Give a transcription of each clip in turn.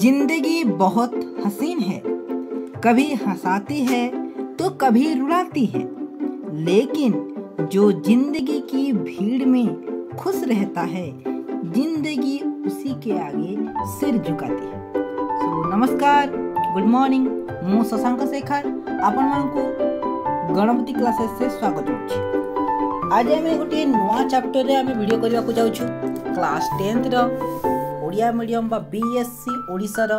जिंदगी बहुत हसीन है कभी हंसाती है तो कभी रुलाती है लेकिन जो जिंदगी की भीड़ में खुश रहता है जिंदगी उसी के आगे सिर झुकाती है सो so, नमस्कार गुड मॉर्निंग मु शशांक ମୁଁ ଶଶାଙ୍କ ଶେଖର ଆପଣମାନଙ୍କୁ ଗଣପତି କ୍ଲାସେସ୍ରେ ସ୍ୱାଗତ କରୁଛି ଆଜି ଆମେ ଗୋଟିଏ ନୂଆ ଚାପ୍ଟରରେ ଆମେ ଭିଡ଼ିଓ କରିବାକୁ ଯାଉଛୁ କ୍ଲାସ୍ ଟେନ୍ଥର ओडिया मीडियम बीएससी ओडार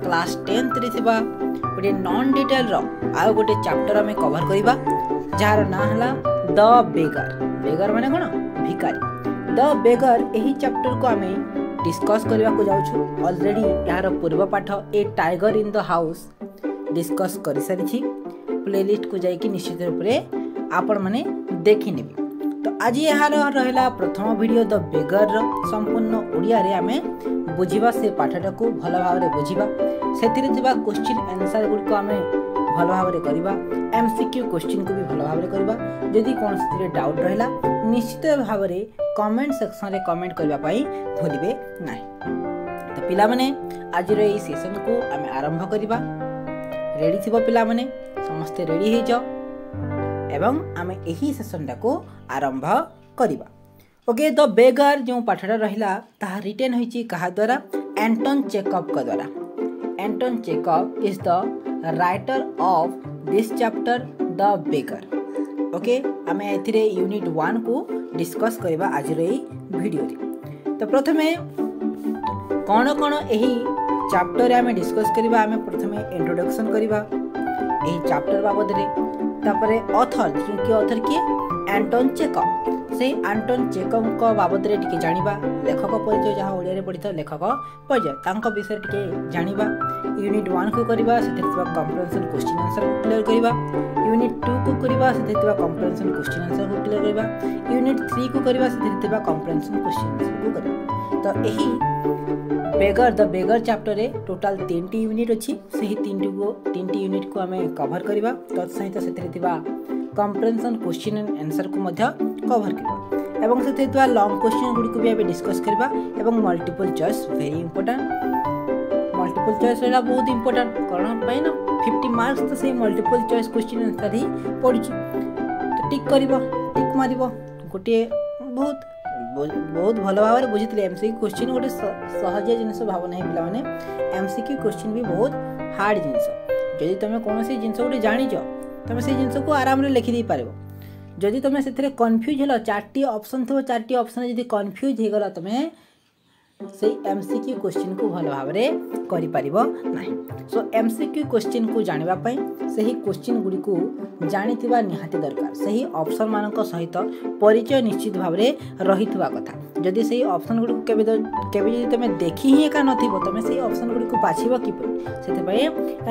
क्लास टेन्थ गोटे नन डिटेल आउ गोटे चैप्टर आम कवर करवा जार ना है द बेगर बेगर मान कौन भिकारी द बेगर यही चैप्टर को आम डिस्कस करने कोलरेडी यार पूर्व पाठ a tiger in the house discuss कर सारी प्ले लिस्ट को जाकि निश्चित रूप से आपण मैंने देखने तो आज यार रहा प्रथम वीडियो द बेगर संपूर्ण ओडिया आम ବୁଝିବା ସେ ପାଠଟାକୁ ଭଲ ଭାବରେ ବୁଝିବା ସେଥିରେ ଥିବା କୋଶ୍ଚିନ୍ ଆନ୍ସର୍ ଗୁଡ଼ିକ ଆମେ ଭଲ ଭାବରେ କରିବା ଏମ୍ ସି କ୍ୟୁ କୋଶ୍ଚିନ୍କୁ ବି ଭଲ ଭାବରେ କରିବା ଯଦି କୌଣସିଥିରେ ଡାଉଟ୍ ରହିଲା ନିଶ୍ଚିତ ଭାବରେ କମେଣ୍ଟ ସେକ୍ସନ୍ରେ କମେଣ୍ଟ କରିବା ପାଇଁ ଭୁଲିବେ ନାହିଁ ତ ପିଲାମାନେ ଆଜିର ଏହି ସେସନ୍କୁ ଆମେ ଆରମ୍ଭ କରିବା ରେଡ଼ି ଥିବ ପିଲାମାନେ ସମସ୍ତେ ରେଡ଼ି ହେଇଯାଅ ଏବଂ ଆମେ ଏହି ସେସନ୍ଟାକୁ ଆରମ୍ଭ କରିବା ओके द तो बेगर जो पाठटा रहा रिटेन होगा द्वारा एंटन चेकअप द्वारा Anton Chekhov is the writer of this chapter the beggar okay आम ए यूनिट वन को डिस्कस करवा आज भिडियो तो प्रथम कौन कौन यही चैप्टर आम डिस्कस करवा प्रथम इंट्रोडक्शन करवा चैप्टर बाबद अथर जो कि अथर किए एंटन चेकअप से आंटोन चेकों बाबद जाना लेखक परिचय जहाँ ओडिया पढ़ी लेखक परिचय विषय टी जाना यूनिट वन को कंप्रेनसन क्वेश्चन आंसर को क्लीयर करवा यूनिट टू को करवा कंप्रेनसन क्वेश्चन आंसर को क्लीयर करवा यूनिट थ्री को करवा कंप्रेनसन क्वेश्चन आंसर को कर तो यही बेगर द बेगर चैप्टर में टोटाल तीन टी यूनिट अच्छी से ही तीन टी यूनिट को आम कभर करवा तत्सहित से କମ୍ପ୍ରେନ୍ସନ୍ କୋଶ୍ଚିନ୍ ଆଣ୍ଡ ଆନ୍ସର୍କୁ ମଧ୍ୟ କଭର୍ କରିବା ଏବଂ ସେଥିରେ ଥିବା ଲଙ୍ଗ୍ କୋଶ୍ଚିନ୍ ଗୁଡ଼ିକୁ ବି ଏବେ ଡିସ୍କସ୍ କରିବା ଏବଂ multiple choice very important multiple choice ରହିଲା ବହୁତ ଇମ୍ପୋର୍ଟାଣ୍ଟ କ'ଣ ପାଇଁ ନା ଫିଫ୍ଟି ମାର୍କସ୍ ତ ସେଇ ମଲ୍ଟିପଲ୍ ଚଏସ୍ କୋଶ୍ଚିନ୍ ଆନ୍ସର୍ ହିଁ ପଡ଼ୁଛି ତ ଟିକ୍ କରିବ ଟିକ୍ ମାରିବ ଗୋଟିଏ ବହୁତ ବହୁତ ଭଲ ଭାବରେ ବୁଝିଥିଲେ ଏମ୍ ସି କୋଶ୍ଚିନ୍ ଗୋଟେ ସହଜିଆ ଜିନିଷ ଭାବ ନାହିଁ ପିଲାମାନେ ଏମ୍ ସି କ୍ୟୁ କୋଶ୍ଚିନ୍ ବି ବହୁତ ହାର୍ଡ଼ ଜିନିଷ ଯଦି ତୁମେ କୌଣସି ଜିନିଷ ଗୋଟେ ଜାଣିଛ তুমি সেই জিনিসକୁ ଆରାମରେ ଲେଖିଦେଇପାରିବ ଯଦି ତୁମେ ସେଥିରେ କନଫ୍ୟୁଜ୍ ହେଲ ଚାରିଟି ଅପସନ୍ ଥିବ ଚାରିଟି ଅପସନ୍ରେ ଯଦି କନଫ୍ୟୁଜ୍ ହେଇଗଲ ତୁମେ সেই এমসিকিউ কোশ্চিনকু ভাল ভাবে କରିପାରିବ ନାହିଁ ସୋ ଏମ୍ସିକ୍ୟୁ କୋଶ୍ଚିନ୍କୁ ଜାଣିବା ପାଇଁ ସେହି କୋଶ୍ଚିନ୍ ଗୁଡ଼ିକୁ ଜାଣିଥିବା ନିହାତି ଦରକାର ସେହି ଅପସନ୍ମାନଙ୍କ ସହିତ ପରିଚୟ ନିଶ୍ଚିତ ଭାବରେ ରହିଥିବା କଥା ଯଦି ସେହି ଅପସନ୍ ଗୁଡ଼ିକୁ କେବେ କେବେ ଯଦି ତୁମେ ଦେଖି ହିଁ ଏକା ନଥିବ ତୁମେ ସେହି ଅପସନ୍ ଗୁଡ଼ିକୁ ବାଛିବ କିପରି ସେଥିପାଇଁ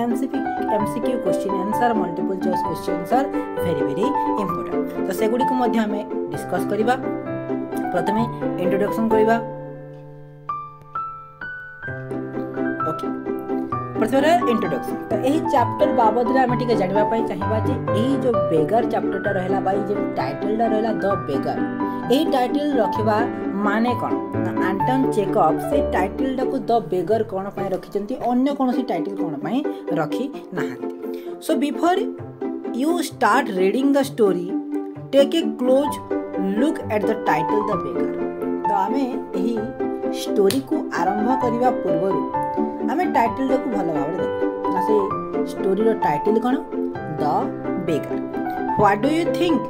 MCP MCQ question answer multiple choice question answer very very important ତ ସେଗୁଡ଼ିକୁ ମଧ୍ୟ ଆମେ ଡିସ୍କସ୍ କରିବା ପ୍ରଥମେ ଇଣ୍ଟ୍ରୋଡକ୍ସନ୍ କରିବା ପ୍ରଥମରେ ଇଣ୍ଟ୍ରୋଡକ୍ସନ୍ ତ ଏହି ଚାପ୍ଟର ବାବଦରେ ଆମେ ଟିକେ ଜାଣିବା ପାଇଁ ଚାହିଁବା ଯେ ଏହି ଯେଉଁ ବେଗର ଚାପ୍ଟରଟା ରହିଲା ବା ଏଇ ଯେଉଁ ଟାଇଟେଲଟା ରହିଲା ଦ ବେଗର ଏହି ଟାଇଟେଲ ରଖିବା ମାନେ କ'ଣ ନା ଆଣ୍ଟନ ଚେକଅପ୍ ସେ ଟାଇଟେଲଟାକୁ ଦ ବେଗର କ'ଣ ପାଇଁ ରଖିଛନ୍ତି ଅନ୍ୟ କୌଣସି ଟାଇଟେଲ କ'ଣ ପାଇଁ ରଖି ନାହାନ୍ତି so before you start reading the story take a close look at the title the beggar ତ ଆମେ ଏହି ଷ୍ଟୋରିକୁ ଆରମ୍ଭ କରିବା ପୂର୍ବରୁ आम टाइटल टाक भल भाव से स्टोरी टाइटल कौन the beggar what do you think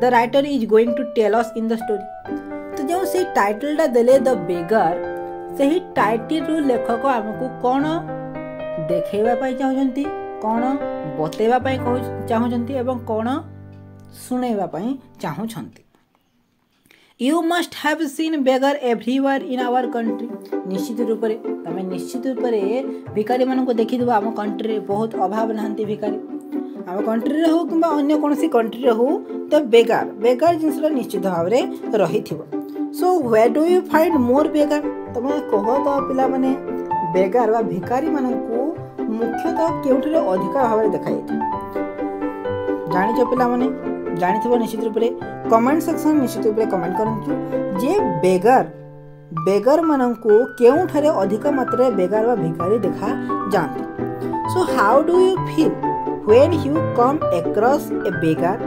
the writer is going to tell us in the story तो जो से टाइटलटा दे द बेगर से ही टाइटल रु लेखक आमको कौन देखेपी चाहते कौन बतेवाई चाहती कौन शुणवाई चाहते you must have seen beggar everywhere in our country निश्चित रूप से तुम निश्चित रूप से भिकारी मान देखिदेव आम कंट्री बहुत अभाव ना भिकारी आम कंट्री हो कि अगर कौन सी कंट्री हो तो बेगार बेगार जिनस निश्चित भाव में रही so where do you find more beggar तुम कह तो पाने बेगार व भिकारी मानक मुख्यतः के अधिक भाव देखा जाए जान जानी निश्चित रूप से कमेंट सेक्शन निश्चित रूप से कमेंट करूँ जे बेगर बेगर मान के अधिक मात्रा बेगर व देखा जाते so how do you feel when you come across a beggar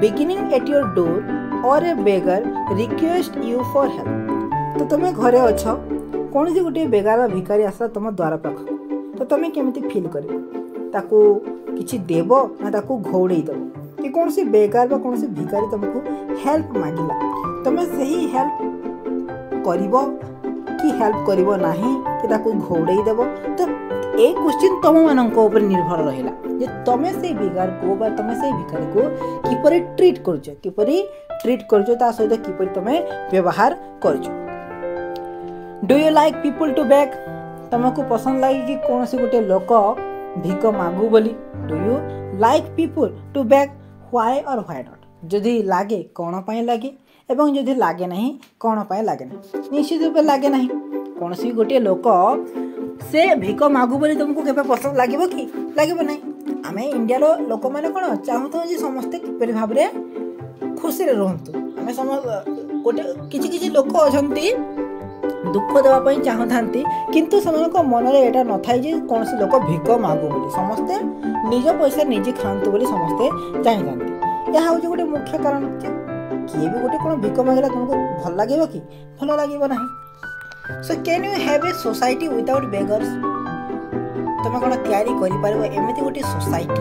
beginning at your door और a beggar request you for help तो तुम घरे अच कौन सी गोटे बेगार भिकारी आसा तुम द्वार पाख तो तुम्हें कमी फिल कर ताकू देव ना ताकू घोड़े କି କୌଣସି ବେକାର ବା କୌଣସି ଭିକାରୀ ତୁମକୁ ହେଲ୍ପ ମାଗିଲା ତୁମେ ସେହି ହେଲ୍ପ କରିବ କି ହେଲ୍ପ କରିବ ନାହିଁ କି ତାକୁ ଘୋଡ଼େଇ ଦେବ ତ ଏ କ୍ୱେଶ୍ଚିନ୍ ତୁମମାନଙ୍କ ଉପରେ ନିର୍ଭର ରହିଲା ଯେ ତୁମେ ସେଇ ଭିକାରକୁ ବା ତୁମେ ସେଇ ଭିକାରୀକୁ କିପରି ଟ୍ରିଟ୍ କରୁଛ କିପରି ଟ୍ରିଟ୍ କରୁଛ ତା ସହିତ କିପରି ତୁମେ ବ୍ୟବହାର କରୁଛ do you like people to beg ତୁମକୁ ପସନ୍ଦ ଲାଗେ କି କୌଣସି ଗୋଟେ ଲୋକ ଭିକ ମାଗୁ ବୋଲି do you like people to beg why or why not ଯଦି ଲାଗେ କ'ଣ ପାଇଁ ଲାଗେ ଏବଂ ଯଦି ଲାଗେ ନାହିଁ କ'ଣ ପାଇଁ ଲାଗେ ନାହିଁ ନିଶ୍ଚିତ ରୂପେ ଲାଗେ ନାହିଁ କୌଣସି ଗୋଟିଏ ଲୋକ ସେ ଭିକ ମାଗୁ ବୋଲି ତୁମକୁ କେବେ ପସନ୍ଦ ଲାଗିବ କି ଲାଗିବ ନାହିଁ ଆମେ ଇଣ୍ଡିଆର ଲୋକମାନେ କ'ଣ ଚାହୁଁଥାଉ ଯେ ସମସ୍ତେ କିପରି ଭାବରେ ଖୁସିରେ ରୁହନ୍ତୁ ଆମେ ସମ ଗୋଟେ କିଛି କିଛି ଲୋକ ଅଛନ୍ତି ଦୁଃଖ ଦେବା ପାଇଁ ଚାହୁଁଥାନ୍ତି କିନ୍ତୁ ସେମାନଙ୍କ ମନରେ ଏଇଟା ନଥାଏ ଯେ କୌଣସି ଲୋକ ଭିକ ମାଗୁ ବୋଲି ସମସ୍ତେ ନିଜ ପଇସା ନିଜେ ଖାଆନ୍ତୁ ବୋଲି ସମସ୍ତେ ଚାହିଁଥାନ୍ତି ଏହା ହେଉଛି ଗୋଟେ ମୁଖ୍ୟ କାରଣ ଯେ କିଏ ବି ଗୋଟେ କ'ଣ ଭିକ ମାଗିଲା ତୁମକୁ ଭଲ ଲାଗିବ କି ଭଲ ଲାଗିବ ନାହିଁ so can you have a society without beggars ତୁମେ କ'ଣ ତିଆରି କରିପାରିବ ଏମିତି ଗୋଟିଏ ସୋସାଇଟି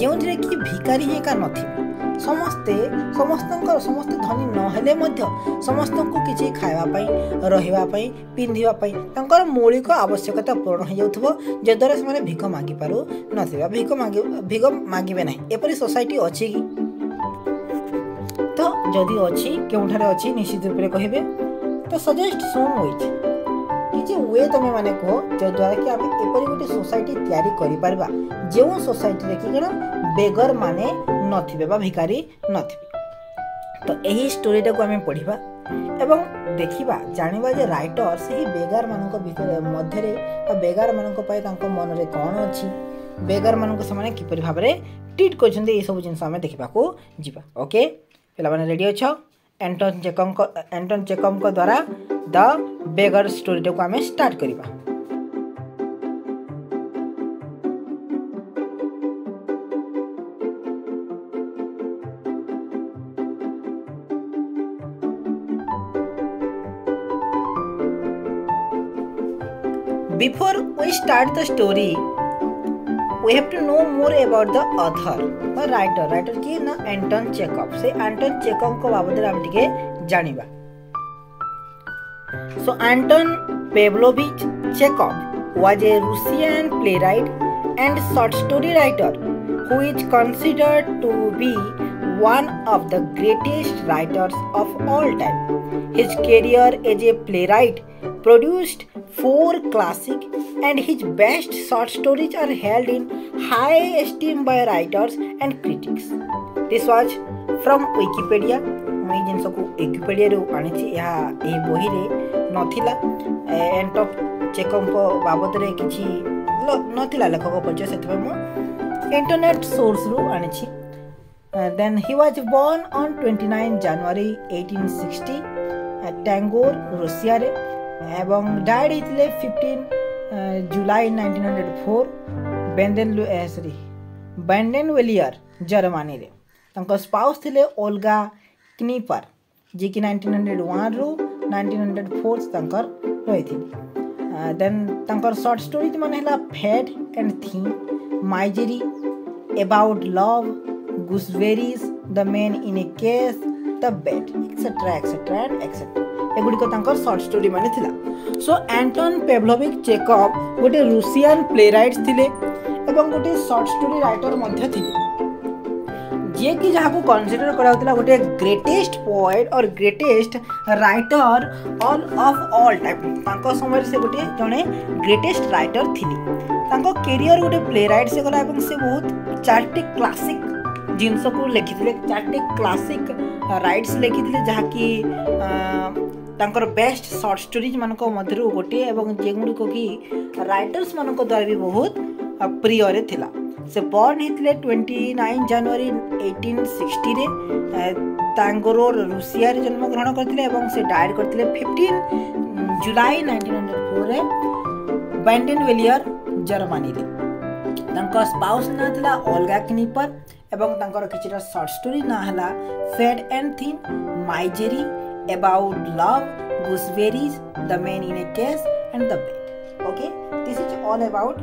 ଯେଉଁଥିରେ କି ଭିକାରୀ ହିଁ ଏକା ନଥିବ ସମସ୍ତେ ସମସ୍ତଙ୍କର ସମସ୍ତେ ଧନୀ ନହେଲେ ମଧ୍ୟ ସମସ୍ତଙ୍କୁ କିଛି ଖାଇବା ପାଇଁ ରହିବା ପାଇଁ ପିନ୍ଧିବା ପାଇଁ ତାଙ୍କର ମୌଳିକ ଆବଶ୍ୟକତା ପୂରଣ ହୋଇଯାଉଥିବ ଯଦ୍ୱାରା ସେମାନେ ଭିକ ମାଗିପାରୁ ନଥିବା ଭିକ ମାଗି ଭିକ ମାଗିବେ ନାହିଁ ଏପରି ସୋସାଇଟି ଅଛି କି ତ ଯଦି ଅଛି କେଉଁଠାରେ ଅଛି ନିଶ୍ଚିତ ରୂପରେ କହିବେ ତ ସଜେଷ୍ଟ ଶୁଣ ହୋଇଛି କିଛି ୱେ ତୁମେମାନେ କୁହ ଯଦ୍ୱାରା କି ଆମେ ଏପରି ଗୋଟେ ସୋସାଇଟି ତିଆରି କରିପାରିବା ଯେଉଁ ସୋସାଇଟିରେ କି କ'ଣ ବେଗର ମାନେ नथिबे बा भिकारी नथिबे तो एही स्टोरी टा को हमें पढ़िबा एवं देखिबा जानिबा रटर से सेही बेगार मानको मध्य बेगार मान पाए तांको मन रे कोन अछि बेगार मानको समान कि पर भाबरे ट्रीट कोछन दे ए सब जिन समय देखिबा ओके पहला रेडी अच एंटन चेकम एंटन चेकम द्वारा द बेगर स्टोरी टा को हमें स्टार्ट करिबा Before we start the story, we have to know more about the author the writer. Writer ki na anton chekhov se anton chekhov ko ବାବଦରେ ଆମେ tike janiba So Anton Pavlovich Chekhov was a Russian playwright and short story writer who is considered to be one of the greatest writers of all time. His career as a playwright produced four classic and his best short stories are held in high esteem by writers and critics. This was from Wikipedia. ମୁଁ ଏଇ ଜିନିଷକୁ ୱିକିପିଡ଼ିଆରୁ ଆଣିଛି ଏହା ଏହି ବହିରେ ନଥିଲା end of ଚେକଙ୍କ ବାବଦରେ କିଛି ନଥିଲା ଲେଖକ ପରିଚୟ ସେଥିପାଇଁ ମୁଁ ଇଣ୍ଟରନେଟ୍ ସୋର୍ସରୁ ଆଣିଛି then he was born on twenty nine January eighteen sixty ଟ୍ୟାଙ୍ଗୋର ରୁଷିଆରେ এবং ডাইড হয়েছে fifteen July nineteen hundred four Baden sorry Badenweiler Germany ରେ ତାଙ୍କ ସ୍ପାଉସ୍ ଥିଲେ ଓଲଗା କ୍ନିପର୍ ଯିଏକି ନାଇଣ୍ଟିନ୍ ହଣ୍ଡ୍ରେଡ଼୍ ୱାନ୍ରୁ ନାଇଣ୍ଟିନ୍ ହଣ୍ଡ୍ରେଡ଼୍ ଫୋର୍ ତାଙ୍କର ରହିଥିଲେ ଦେନ୍ ତାଙ୍କର ସର୍ଟ ଷ୍ଟୋରିଜ୍ ମାନେ ହେଲା fat and thin misery about love gooseberries the man in a case the bet etcetera etcetera and etcetera ଏଗୁଡ଼ିକ ତାଙ୍କର ସର୍ଟ ଷ୍ଟୋରୀମାନେ ଥିଲା ସୋ ଆଣ୍ଟନ୍ ପେଭ୍ଲୋଭିକ୍ ଚେକଅପ୍ ଗୋଟେ ରୁଷିଆନ୍ ପ୍ଲେ ରାଇଟ୍ସ ଥିଲେ ଏବଂ ଗୋଟେ ସର୍ଟ ଷ୍ଟୋରୀ ରାଇଟର ମଧ୍ୟ ଥିଲେ ଯିଏକି ଯାହାକୁ କନସିଡର କରାଯାଉଥିଲା ଗୋଟେ greatest poet or greatest writer all of all type ତାଙ୍କ ସମୟରେ ସେ ଗୋଟିଏ ଜଣେ ଗ୍ରେଟେଷ୍ଟ ରାଇଟର ଥିଲେ ତାଙ୍କ କେରିୟର ଗୋଟେ ପ୍ଲେ ରାଇଟ୍ ସେ ଗଲା ଏବଂ ସେ ବହୁତ ଚାରିଟି କ୍ଲାସିକ୍ ଜିନିଷକୁ ଲେଖିଥିଲେ ଚାରିଟି କ୍ଲାସିକ୍ ରାଇଟ୍ସ ଲେଖିଥିଲେ ଯାହାକି बेस्ट सर्ट स्टोरीज मान गोटे जे गुड़िक कि रटर्स मान द्वारा भी बहुत प्रिय से बर्ण होते twenty nine January eighteen sixty तांगर रुषि जन्मग्रहण करते डायर करते fifteen July nineteen hundred four में बैंडेन वेलियर जर्मानी स्पाउस ना था अलगा किनिपर एवं किसी सर्ट स्टोरी ना है fat and thin misery about love, gooseberries, the man in a case, and the bed. Okay, this is all about,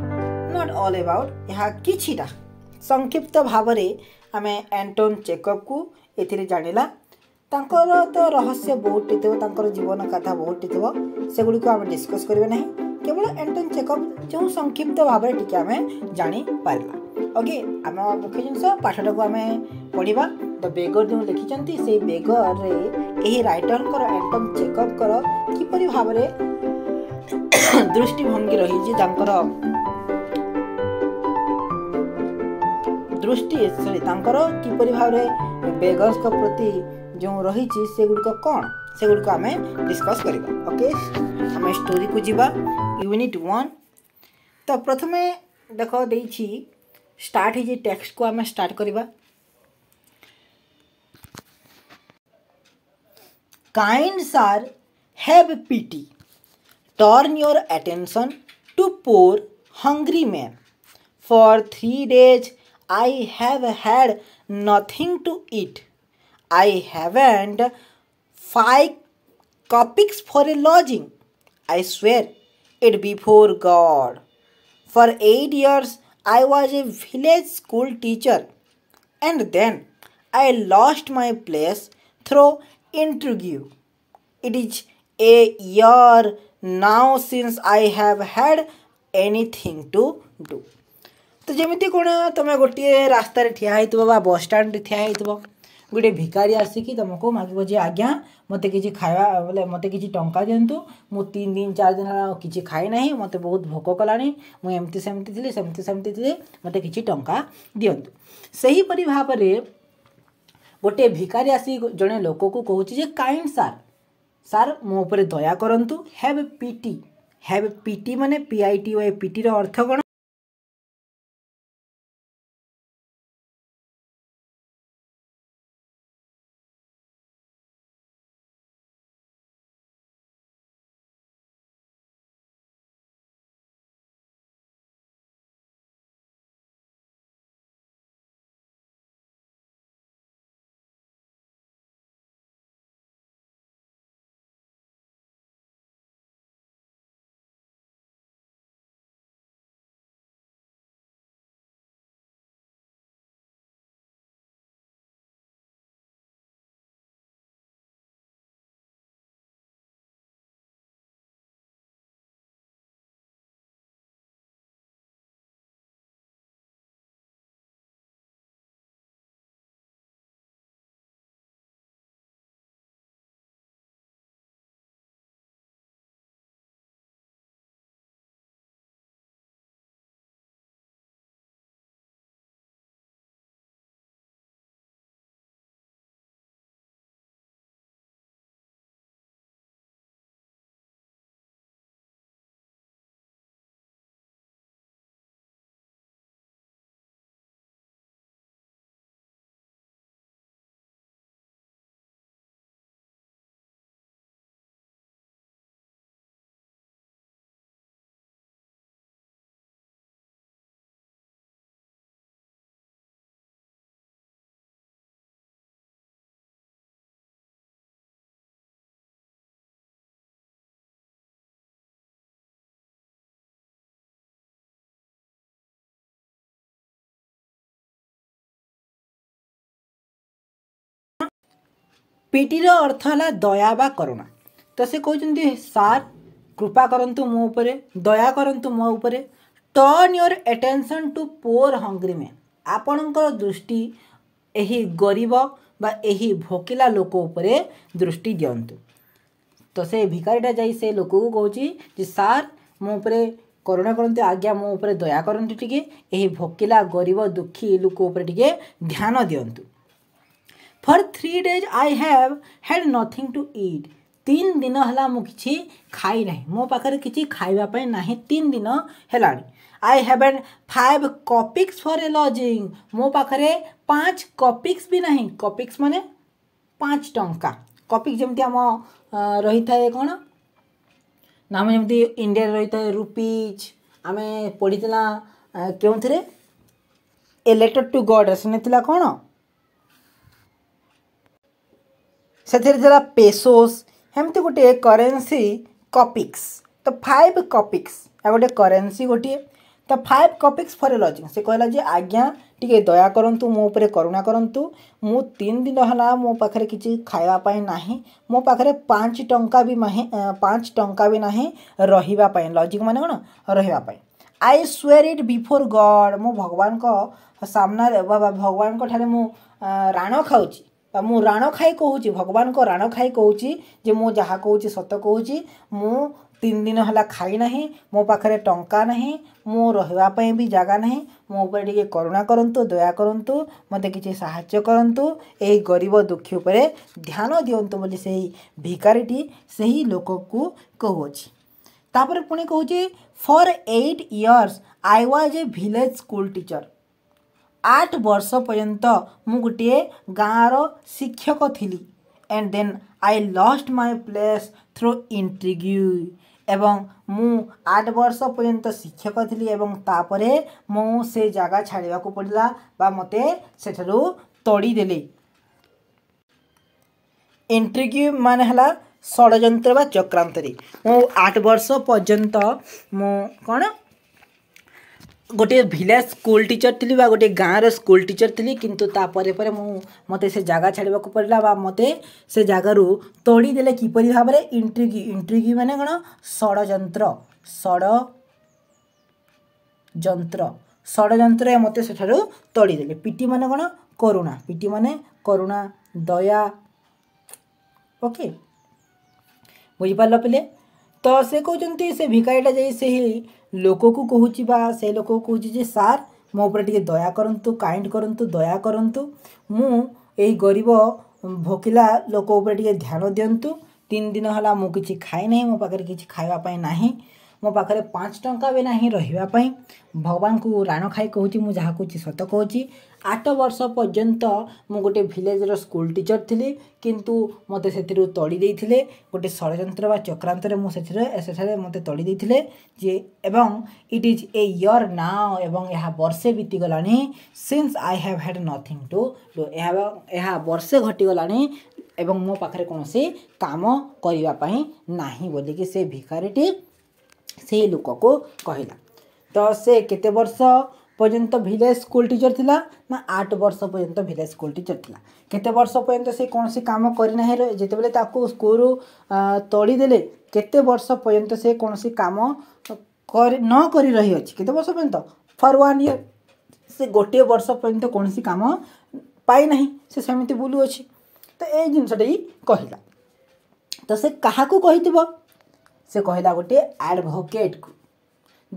not all about, ଏହା କିଛିଟା ସଂକ୍ଷିପ୍ତ ଭାବରେ ଆମେ ଆଣ୍ଟୋନ୍ ଚେକଅପ୍କୁ ଏଥିରେ ଜାଣିଲା ତାଙ୍କର ତ ରହସ୍ୟ ବହୁତଟି ଥିବ ତାଙ୍କର ଜୀବନ କଥା ବହୁତଟି ଥିବ ସେଗୁଡ଼ିକୁ ଆମେ ଡିସ୍କସ୍ କରିବା ନାହିଁ କେବଳ ଆଣ୍ଟୋନ୍ ଚେକଅପ୍ ଯେଉଁ ସଂକ୍ଷିପ୍ତ ଭାବରେ ଟିକେ ଆମେ ଜାଣିପାରିବା ଓକେ ଆମ ମୁଖ୍ୟ ଜିନିଷ ପାଠଟାକୁ ଆମେ ପଢ଼ିବା ଦ ବେଗର ଯେଉଁ ଲେଖିଛନ୍ତି ସେଇ ବେଗରେ ଏହି ରାଇଟରଙ୍କର ଆଟମ୍ ଚେକଅପ୍ଙ୍କର କିପରି ଭାବରେ ଦୃଷ୍ଟିଭଙ୍ଗୀ ରହିଛି ତାଙ୍କର ଦୃଷ୍ଟି ସରି ତାଙ୍କର କିପରି ଭାବରେ ବେଗର୍ସଙ୍କ ପ୍ରତି ଯେଉଁ ରହିଛି ସେଗୁଡ଼ିକ କ'ଣ ସେଗୁଡ଼ିକ ଆମେ ଡିସ୍କସ୍ କରିବା ଓକେ ଆମେ ଷ୍ଟୋରିକୁ ଯିବା ୟୁନିଟ୍ ୱାନ୍ ତ ପ୍ରଥମେ ଦେଖ ଦେଇଛି ଷ୍ଟାର୍ଟ ହେଇଛି ଟେକ୍ସଟକୁ ଆମେ ଷ୍ଟାର୍ଟ କରିବା Kinds are have pity. Turn your attention to poor hungry man. For three days I have had nothing to eat. I haven't five copics for a lodging. I swear it before God. For eight years I was a village school teacher and then I lost my place through interview. It is a year now since I have had anything to do. ତ ଯେମିତି କ'ଣ ତୁମେ ଗୋଟିଏ ରାସ୍ତାରେ ଠିଆ ହେଇଥିବ ବା bus ଷ୍ଟାଣ୍ଡରେ ଠିଆ ହେଇଥିବ ଗୋଟିଏ ଭିକାରୀ ଆସିକି ତୁମକୁ ମାଗିବ ଯେ ଆଜ୍ଞା ମୋତେ କିଛି ଖାଇବା ବୋଲେ ମୋତେ କିଛି ଟଙ୍କା ଦିଅନ୍ତୁ ମୁଁ ତିନି ଦିନ ଚାରି ଦିନ ହେଲା କିଛି ଖାଇନାହିଁ ମୋତେ ବହୁତ ଭୋକ କଲାଣି ମୁଁ ଏମିତି ସେମିତି ଥିଲି ସେମିତି ସେମିତି ଥିଲି ମୋତେ କିଛି ଟଙ୍କା ଦିଅନ୍ତୁ ସେହିପରି ଭାବରେ ଗୋଟିଏ ଭିକାରୀ ଆସି ଜଣେ ଲୋକକୁ କହୁଛି ଯେ କାଇଣ୍ଡ ସାର୍ ସାର୍ ମୋ ଉପରେ ଦୟା କରନ୍ତୁ ହ୍ୟାଭ୍ ପିଟି ହ୍ୟାଭ୍ ପିଟି ମାନେ ପି ଆଇ ଟି ୱାଇ ପିଟିର ଅର୍ଥ କ'ଣ ପିଟିର ଅର୍ଥ ହେଲା ଦୟା ବା କରୁଣା ତ ସେ କହୁଛନ୍ତି ସାର୍ କୃପା କରନ୍ତୁ ମୋ ଉପରେ ଦୟା କରନ୍ତୁ ମୋ ଉପରେ turn your attention to poor hungry man ଆପଣଙ୍କର ଦୃଷ୍ଟି ଏହି ଗରିବ ବା ଏହି ଭୋକିଲା ଲୋକ ଉପରେ ଦୃଷ୍ଟି ଦିଅନ୍ତୁ ତ ସେ ଭିକାରୀଟା ଯାଇ ସେ ଲୋକକୁ କହୁଛି ଯେ ସାର୍ ମୋ ଉପରେ କରୁଣା କରନ୍ତୁ ଆଜ୍ଞା ମୋ ଉପରେ ଦୟା କରନ୍ତୁ ଟିକେ ଏହି ଭୋକିଲା ଗରିବ ଦୁଃଖୀ ଲୋକ ଉପରେ ଟିକେ ଧ୍ୟାନ ଦିଅନ୍ତୁ for three days I have had nothing to eat ତିନି ଦିନ ହେଲା ମୁଁ କିଛି ଖାଇ ନାହିଁ ମୋ ପାଖରେ କିଛି ଖାଇବା ପାଇଁ ନାହିଁ ତିନି ଦିନ ହେଲାଣି I haven't five kopecks for a lodging ମୋ ପାଖରେ ପାଞ୍ଚ କପିକ୍ସ ବି ନାହିଁ କପିକ୍ସ ମାନେ ପାଞ୍ଚ ଟଙ୍କା କପିକ୍ ଯେମିତି ଆମ ରହିଥାଏ କ'ଣ ନା ଆମେ ଯେମିତି ଇଣ୍ଡିଆରେ ରହିଥାଏ ରୁପିଜ୍ ଆମେ ପଢ଼ିଥିଲା କେଉଁଥିରେ ଏ ଲେଟର୍ ଟୁ ଗଡ଼୍ରେ ଶୁଣିଥିଲା କ'ଣ ସେଥିରେ ପେସୋସ୍ ଏମିତି ଗୋଟିଏ କରେନ୍ସି କପିକ୍ସ ତ ଫାଇଭ କପିକ୍ସ ଆଉ ଗୋଟେ କରେନ୍ସି ଗୋଟିଏ ତ five kopecks for a lodging ସେ କହିଲା ଯେ ଆଜ୍ଞା ଟିକେ ଦୟା କରନ୍ତୁ ମୋ ଉପରେ କରୁଣା କରନ୍ତୁ ମୁଁ ତିନି ଦିନ ହେଲା ମୋ ପାଖରେ କିଛି ଖାଇବା ପାଇଁ ନାହିଁ ମୋ ପାଖରେ ପାଞ୍ଚ ଟଙ୍କା ବି ନାହିଁ ପାଞ୍ଚ ଟଙ୍କା ବି ନାହିଁ ରହିବା ପାଇଁ ଲଜିଂ ମାନେ କ'ଣ ରହିବା ପାଇଁ I swear it before God ମୁଁ ଭଗବାନଙ୍କ ସାମ୍ନାରେ ବା ଭଗବାନଙ୍କ ଠାରେ ମୁଁ ରାଣ ଖାଉଛି ମୁଁ ରାଣ ଖାଇ କହୁଛି ଭଗବାନଙ୍କ ରାଣ ଖାଇ କହୁଛି ଯେ ମୁଁ ଯାହା କହୁଛି ସତ କହୁଛି ମୁଁ ତିନି ଦିନ ହେଲା ଖାଇ ନାହିଁ ମୋ ପାଖରେ ଟଙ୍କା ନାହିଁ ମୁଁ ରହିବା ପାଇଁ ବି ଜାଗା ନାହିଁ ମୋ ଉପରେ ଟିକେ କରୁଣା କରନ୍ତୁ ଦୟା କରନ୍ତୁ ମୋତେ କିଛି ସାହାଯ୍ୟ କରନ୍ତୁ ଏହି ଗରିବ ଦୁଃଖୀ ଉପରେ ଧ୍ୟାନ ଦିଅନ୍ତୁ ବୋଲି ସେହି ଭିକାରୀଟି ସେହି ଲୋକକୁ କହୁଅଛି ତାପରେ ପୁଣି କହୁଛି for eight years I was a village school teacher ଆଠ ବର୍ଷ ପର୍ଯ୍ୟନ୍ତ ମୁଁ ଗୋଟିଏ ଗାଁର ଶିକ୍ଷକ ଥିଲି and then I lost my place through intrigue ଏବଂ ମୁଁ ଆଠ ବର୍ଷ ପର୍ଯ୍ୟନ୍ତ ଶିକ୍ଷକ ଥିଲି ଏବଂ ତାପରେ ମୁଁ ସେ ଜାଗା ଛାଡ଼ିବାକୁ ପଡ଼ିଲା ବା ମୋତେ ସେଠାରୁ ତଡ଼ି ଦେଲେ ଇଣ୍ଟ୍ରିଗ୍ୟୁ ମାନେ ହେଲା ଷଡ଼ଯନ୍ତ୍ର ବା ଚକ୍ରାନ୍ତରେ ମୁଁ ଆଠ ବର୍ଷ ପର୍ଯ୍ୟନ୍ତ ମୁଁ କ'ଣ गोटे भिलेज स्कूल टीचर थी गोटे गाँव रकूल टीचर थी कि मत से जगह छाड़क पड़ा मत से जगार तड़ीदे किपर भाव में इंट्रिकी इंट्रिग मैंने कौन षड़ षड़ षड़ मत से तड़ीदे पीटी मैंने कौन करुणा पीटी मैंने करुणा दया ओके बुझिपार तो से कहते भिकारीटा से ही ଲୋକକୁ କହୁଛି ବା ସେ ଲୋକକୁ କହୁଛି ଯେ ସାର୍ ମୋ ଉପରେ ଟିକେ ଦୟା କରନ୍ତୁ କାଇଣ୍ଡ କରନ୍ତୁ ଦୟା କରନ୍ତୁ ମୁଁ ଏହି ଗରିବ ଭୋକିଲା ଲୋକ ଉପରେ ଟିକେ ଧ୍ୟାନ ଦିଅନ୍ତୁ ତିନି ଦିନ ହେଲା ମୁଁ କିଛି ଖାଇନାହିଁ ମୋ ପାଖରେ କିଛି ଖାଇବା ପାଇଁ ନାହିଁ ମୋ ପାଖରେ ପାଞ୍ଚ ଟଙ୍କା ବି ନାହିଁ ରହିବା ପାଇଁ ଭଗବାନଙ୍କୁ ରାଣ ଖାଇ କହୁଛି ମୁଁ ଯାହା କହୁଛି ସତ କହୁଛି ଆଠ ବର୍ଷ ପର୍ଯ୍ୟନ୍ତ ମୁଁ ଗୋଟେ ଭିଲେଜ୍ର ସ୍କୁଲ ଟିଚର୍ ଥିଲି କିନ୍ତୁ ମୋତେ ସେଥିରୁ ତଡ଼ି ଦେଇଥିଲେ ଗୋଟେ ଷଡ଼ଯନ୍ତ୍ର ବା ଚକ୍ରାନ୍ତରେ ମୁଁ ସେଥିରେ ସେଠାରେ ମୋତେ ତଡ଼ି ଦେଇଥିଲେ ଯେ ଏବଂ it is a year now ଏବଂ ଏହା ବର୍ଷେ ବିତିଗଲାଣି since I have had nothing to do ଏହା ଏହା ବର୍ଷେ ଘଟିଗଲାଣି ଏବଂ ମୋ ପାଖରେ କୌଣସି କାମ କରିବା ପାଇଁ ନାହିଁ ବୋଲିକି ସେ ଭିକାରୀଟି से लोक को कहला तो से केत वर्ष पर्यत भिलेज स्कूल टीचर थी ना आठ वर्ष पर्यत भिलेज स्कूल टीचर थी केत वर्ष पर्यत से कौन सी कम करना जिते स्कूल तड़ीदे केते वर्ष पर्यंत से कौन सी कम नक रही अच्छे केत वर्ष पर्यंत फर वन इयर से गोटे वर्ष पर्यत कौन कम पाईना से सेमती बुलूँ तो ये जिनसटी कहला तो से क्या कही थोड़ा से कहला गोटे आडभकेट को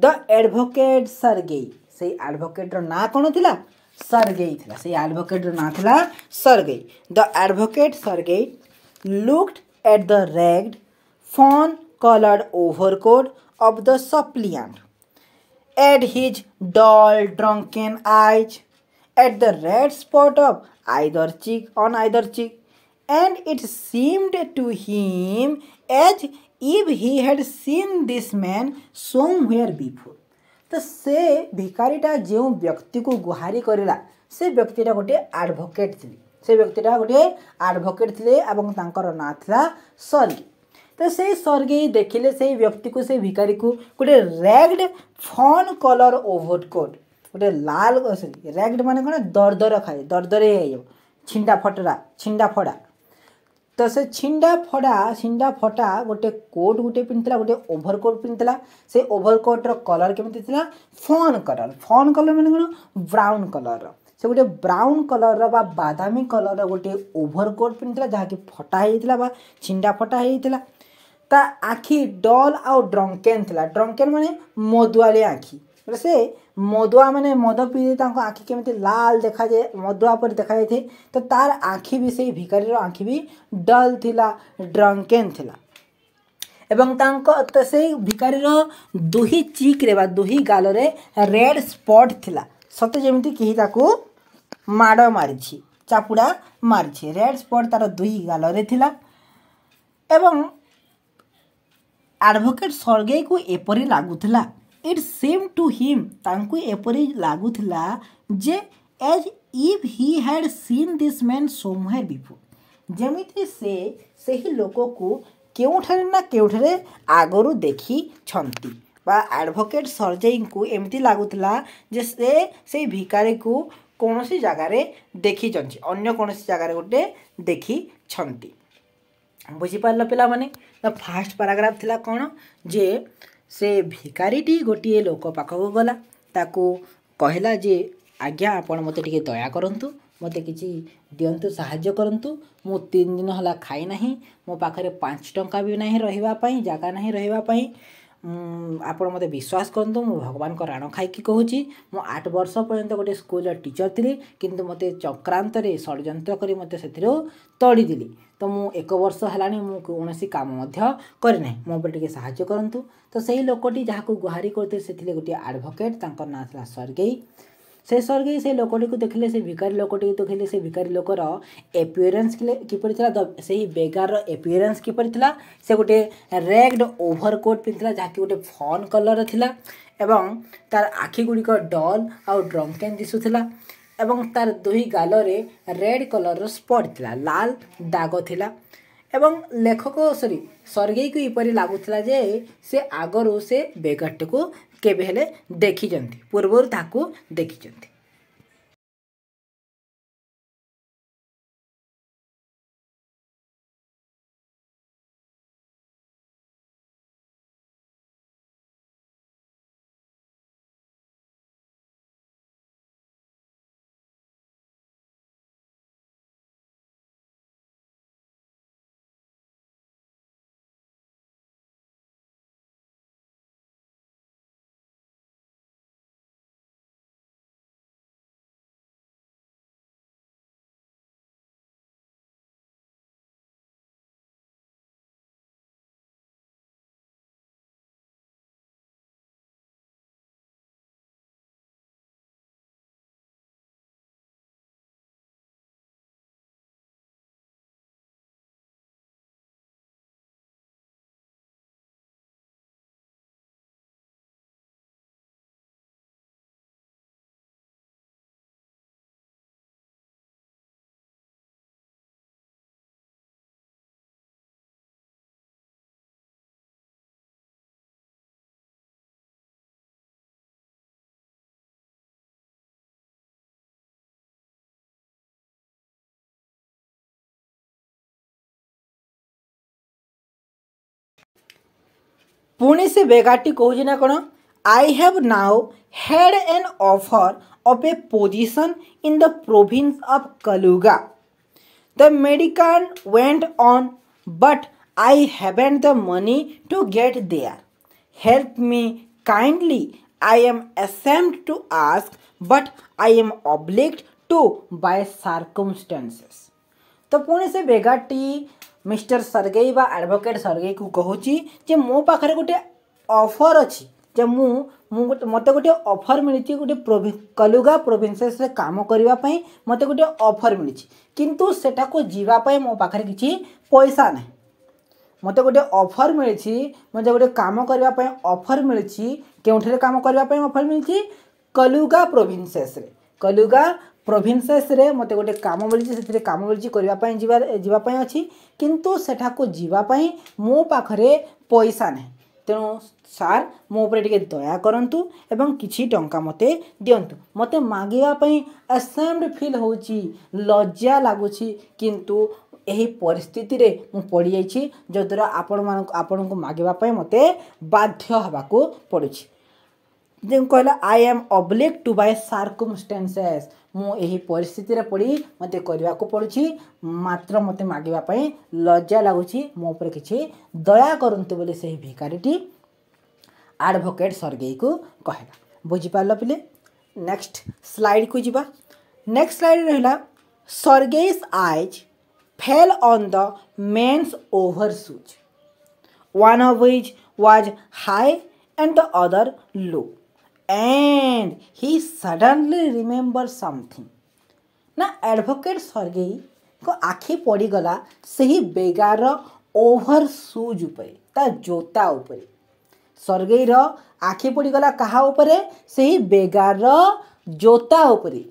द एडभकेट सरगेई से आडभकेट ना कौन थी सरगेई थी से आडभकेट ना था Sergei the advocate Sergei looked at the ragged fawn coloured overcoat of the suppliant at his dull drunken eyes at the red spot of either cheek on either cheek and it seemed to him as if he had seen this man somewhere before ତ ସେ ଭିକାରୀଟା ଯେଉଁ ବ୍ୟକ୍ତିକୁ ଗୁହାରି କରିଲା ସେ ବ୍ୟକ୍ତିଟା ଗୋଟିଏ advocate ଥିଲେ ସେ ବ୍ୟକ୍ତିଟା ଗୋଟିଏ ଆଡ଼ଭୋକେଟ୍ ଥିଲେ ଏବଂ ତାଙ୍କର ନାଁ ଥିଲା ସର୍ଗୀ ତ ସେଇ ସର୍ଗୀ ଦେଖିଲେ ସେଇ ବ୍ୟକ୍ତିକୁ ସେଇ ଭିକାରୀକୁ ଗୋଟେ ragged fawn colour overcoat ଗୋଟେ ଲାଲ ସରି ରେଗ୍ଡ ମାନେ କ'ଣ ଦରଦର ଖାଏ ଦରଦରେ ହେଇଯିବ ଛିଣ୍ଡା ଫଟରା ଛିଣ୍ଡା ଫଡ଼ା ତ ସେ ଛିଣ୍ଡା ଫଡ଼ା ଛିଣ୍ଡା ଫଟା ଗୋଟେ କୋଟ୍ ଗୋଟେ ପିନ୍ଧିଥିଲା ଗୋଟେ ଓଭର କୋଟ୍ ପିନ୍ଧିଥିଲା ସେ ଓଭର କୋଟ୍ର କଲର୍ କେମିତି ଥିଲା ଫନ୍ କଲର୍ ଫନ୍ କଲର୍ ମାନେ କ'ଣ ବ୍ରାଉନ୍ କଲର୍ର ସେ ଗୋଟେ ବ୍ରାଉନ୍ କଲର୍ର ବା ବାଦାମୀ କଲର୍ର ଗୋଟେ ଓଭର କୋଟ୍ ପିନ୍ଧିଥିଲା ଯାହାକି ଫଟା ହେଇଥିଲା ବା ଛିଣ୍ଡା ଫଟା ହେଇଥିଲା ତା ଆଖି ଡଲ୍ ଆଉ ଡ୍ରଙ୍କେନ୍ ଥିଲା ଡ୍ରଙ୍କେନ୍ ମାନେ ମଦୁଆଳିଆ ଆଖି ସେ ମଦୁଆ ମାନେ ମଦ ପିଇ ତାଙ୍କ ଆଖି କେମିତି ଲାଲ ଦେଖାଯାଏ ମଦୁଆ ପରି ଦେଖାଯାଇଥାଏ ତ ତାର ଆଖି ବି ସେଇ ଭିକାରୀର ଆଖି ବି ଡଲ୍ ଥିଲା ଡ୍ରଙ୍କେନ୍ ଥିଲା ଏବଂ ତାଙ୍କ ତ ସେଇ ଭିକାରୀର ଦୁହି ଚିକ୍ରେ ବା ଦୁହି ଗାଲରେ ରେଡ୍ ସ୍ପଟ୍ ଥିଲା ସତେ ଯେମିତି କେହି ତାକୁ ମାଡ଼ ମାରିଛି ଚାପୁଡ଼ା ମାରିଛି ରେଡ୍ ସ୍ପଟ୍ ତାର ଦୁଇ ଗାଲରେ ଥିଲା ଏବଂ ଆଡ଼ଭୋକେଟ୍ ସର୍ଗେଇକୁ ଏପରି ଲାଗୁଥିଲା ଇଟ୍ ସେମ୍ ଟୁ ହିମ୍ ତାଙ୍କୁ ଏପରି ଲାଗୁଥିଲା ଯେ as if he had seen this man somewhere before ଯେମିତି ସେ ସେହି ଲୋକକୁ କେଉଁଠାରେ ନା କେଉଁଠାରେ ଆଗରୁ ଦେଖିଛନ୍ତି ବା ଆଡ଼ଭୋକେଟ୍ ସରଜେଇଙ୍କୁ ଏମିତି ଲାଗୁଥିଲା ଯେ ସେ ସେଇ ଭିକାରୀକୁ କୌଣସି ଜାଗାରେ ଦେଖିଛନ୍ତି ଅନ୍ୟ କୌଣସି ଜାଗାରେ ଗୋଟେ ଦେଖିଛନ୍ତି ବୁଝିପାରିଲ ପିଲାମାନେ ତ ଫାର୍ଷ୍ଟ ପାରାଗ୍ରାଫ୍ ଥିଲା କ'ଣ ଯେ ସେ ଭିକାରୀଟି ଗୋଟିଏ ଲୋକ ପାଖକୁ ଗଲା ତାକୁ କହିଲା ଯେ ଆଜ୍ଞା ଆପଣ ମୋତେ ଟିକେ ଦୟା କରନ୍ତୁ ମୋତେ କିଛି ଦିଅନ୍ତୁ ସାହାଯ୍ୟ କରନ୍ତୁ ମୁଁ ତିନି ଦିନ ହେଲା ଖାଇନାହିଁ ମୋ ପାଖରେ ପାଞ୍ଚ ଟଙ୍କା ବି ନାହିଁ ରହିବା ପାଇଁ ଜାଗା ନାହିଁ ରହିବା ପାଇଁ ଆପଣ ମୋତେ ବିଶ୍ୱାସ କରନ୍ତୁ ମୁଁ ଭଗବାନଙ୍କ ରାଣ ଖାଇକି କହୁଛି ମୁଁ ଆଠ ବର୍ଷ ପର୍ଯ୍ୟନ୍ତ ଗୋଟିଏ ସ୍କୁଲର ଟିଚର ଥିଲି କିନ୍ତୁ ମୋତେ ଚକ୍ରାନ୍ତରେ ଷଡ଼ଯନ୍ତ୍ର କରି ମୋତେ ସେଥିରୁ ତଡ଼ିଦେଲି ତ ମୁଁ ଏକ ବର୍ଷ ହେଲାଣି ମୁଁ କୌଣସି କାମ ମଧ୍ୟ କରିନାହିଁ ମୋ ଉପରେ ଟିକେ ସାହାଯ୍ୟ କରନ୍ତୁ ତ ସେହି ଲୋକଟି ଯାହାକୁ ଗୁହାରି କରୁଥିଲେ ସେଥିରେ ଗୋଟିଏ ଆଡ଼ଭୋକେଟ୍ ତାଙ୍କ ନାଁ ଥିଲା ସର୍ଗେଇ ସେ ସ୍ୱର୍ଗୀ ସେ ଲୋକଟିକୁ ଦେଖିଲେ ସେ ଭିକାରୀ ଲୋକଟିକୁ ଦେଖିଲେ ସେ ଭିକାରୀ ଲୋକର ଏପିୟରେନ୍ସ କିପରି ଥିଲା ସେହି ବେଗାରର ଏପିୟରେନ୍ସ କିପରି ଥିଲା ସେ ଗୋଟେ ରେଗ୍ଡ ଓଭରକୋଟ୍ ପିନ୍ଧିଥିଲା ଯାହାକି ଗୋଟେ ଫନ୍ କଲର୍ ଥିଲା ଏବଂ ତାର ଆଖିଗୁଡ଼ିକ ଡଲ୍ ଆଉ ଡ୍ରଙ୍କେନ୍ ଦିଶୁଥିଲା ଏବଂ ତାର ଦୁଇ ଗାଲରେ ରେଡ୍ କଲର୍ର ସ୍ପଟ୍ ଥିଲା ଲାଲ ଦାଗ ଥିଲା ଏବଂ ଲେଖକ ସରି ସର୍ଗେଇକୁ ଏପରି ଲାଗୁଥିଲା ଯେ ସେ ଆଗରୁ ସେ ବେଗରଟିକୁ କେବେ ହେଲେ ଦେଖିଛନ୍ତି ପୂର୍ବରୁ ତାହାକୁ ଦେଖିଛନ୍ତି तो पुणी से बेगाटी कहे ना कौन I have now had and offer of a position in the province of Kaluga the mendicant went on but I have and the money to get there help me kindly I am ashamed to ask but I am obliged to by circumstances तो पुणी से बेगाटी mister सर्गे व advocate सरगेय को कहूँ जे मो पाखे गोटे offer अच्छी जे मु मत गोटे अफर मिली गोटे कलुगा प्रोभीनसेस काम करने मत गोटे अफर मिली किंतु सेठा जीवापी मो पाखे कि पैसा ना मत गोटे अफर मिली मत गोटे कम करने अफर मिली के कम करने अफर मिली कलुगा प्रोभीनसेस कलुगा ପ୍ରୋଭିନ୍ସେସ୍ରେ ମୋତେ ଗୋଟେ କାମ ମିଳିଛି ସେଥିରେ କାମ ମିଳିଛି କରିବା ପାଇଁ ଯିବା ଯିବା ପାଇଁ ଅଛି କିନ୍ତୁ ସେଠାକୁ ଯିବା ପାଇଁ ମୋ ପାଖରେ ପଇସା ନାହିଁ ତେଣୁ ସାର୍ ମୋ ଉପରେ ଟିକେ ଦୟା କରନ୍ତୁ ଏବଂ କିଛି ଟଙ୍କା ମୋତେ ଦିଅନ୍ତୁ ମୋତେ ମାଗିବା ପାଇଁ ଆସାମ୍ଡ ଫିଲ୍ ହେଉଛି ଲଜ୍ଜା ଲାଗୁଛି କିନ୍ତୁ ଏହି ପରିସ୍ଥିତିରେ ମୁଁ ପଡ଼ିଯାଇଛି ଯଦ୍ୱାରା ଆପଣମାନଙ୍କୁ ଆପଣଙ୍କୁ ମାଗିବା ପାଇଁ ମୋତେ ବାଧ୍ୟ ହେବାକୁ ପଡ଼ୁଛି ଯେଉଁ କହିଲା I am obliged to by circumstances मुस्थितर पड़ मत पड़ी मात्र मत मागेपी लज्जा लगुच मो कि दया करते बोले से भिकारीटी आडभकेट सर्गे को कहला बुझिपार पे नेक्स्ट स्लाइड को जी नेक्स्ट स्लाइड रहा Sergei eyes fell on the man's overshoes one of which was high and the other low and he suddenly remember something ना एडवोकेट सर्गेई को आखि पड़गला से ही बेगार ओभर सुज उपरे ता जोता उपरे सर्गेईर आखि पड़गला कहा उपरे से ही बेगार जोता उपरे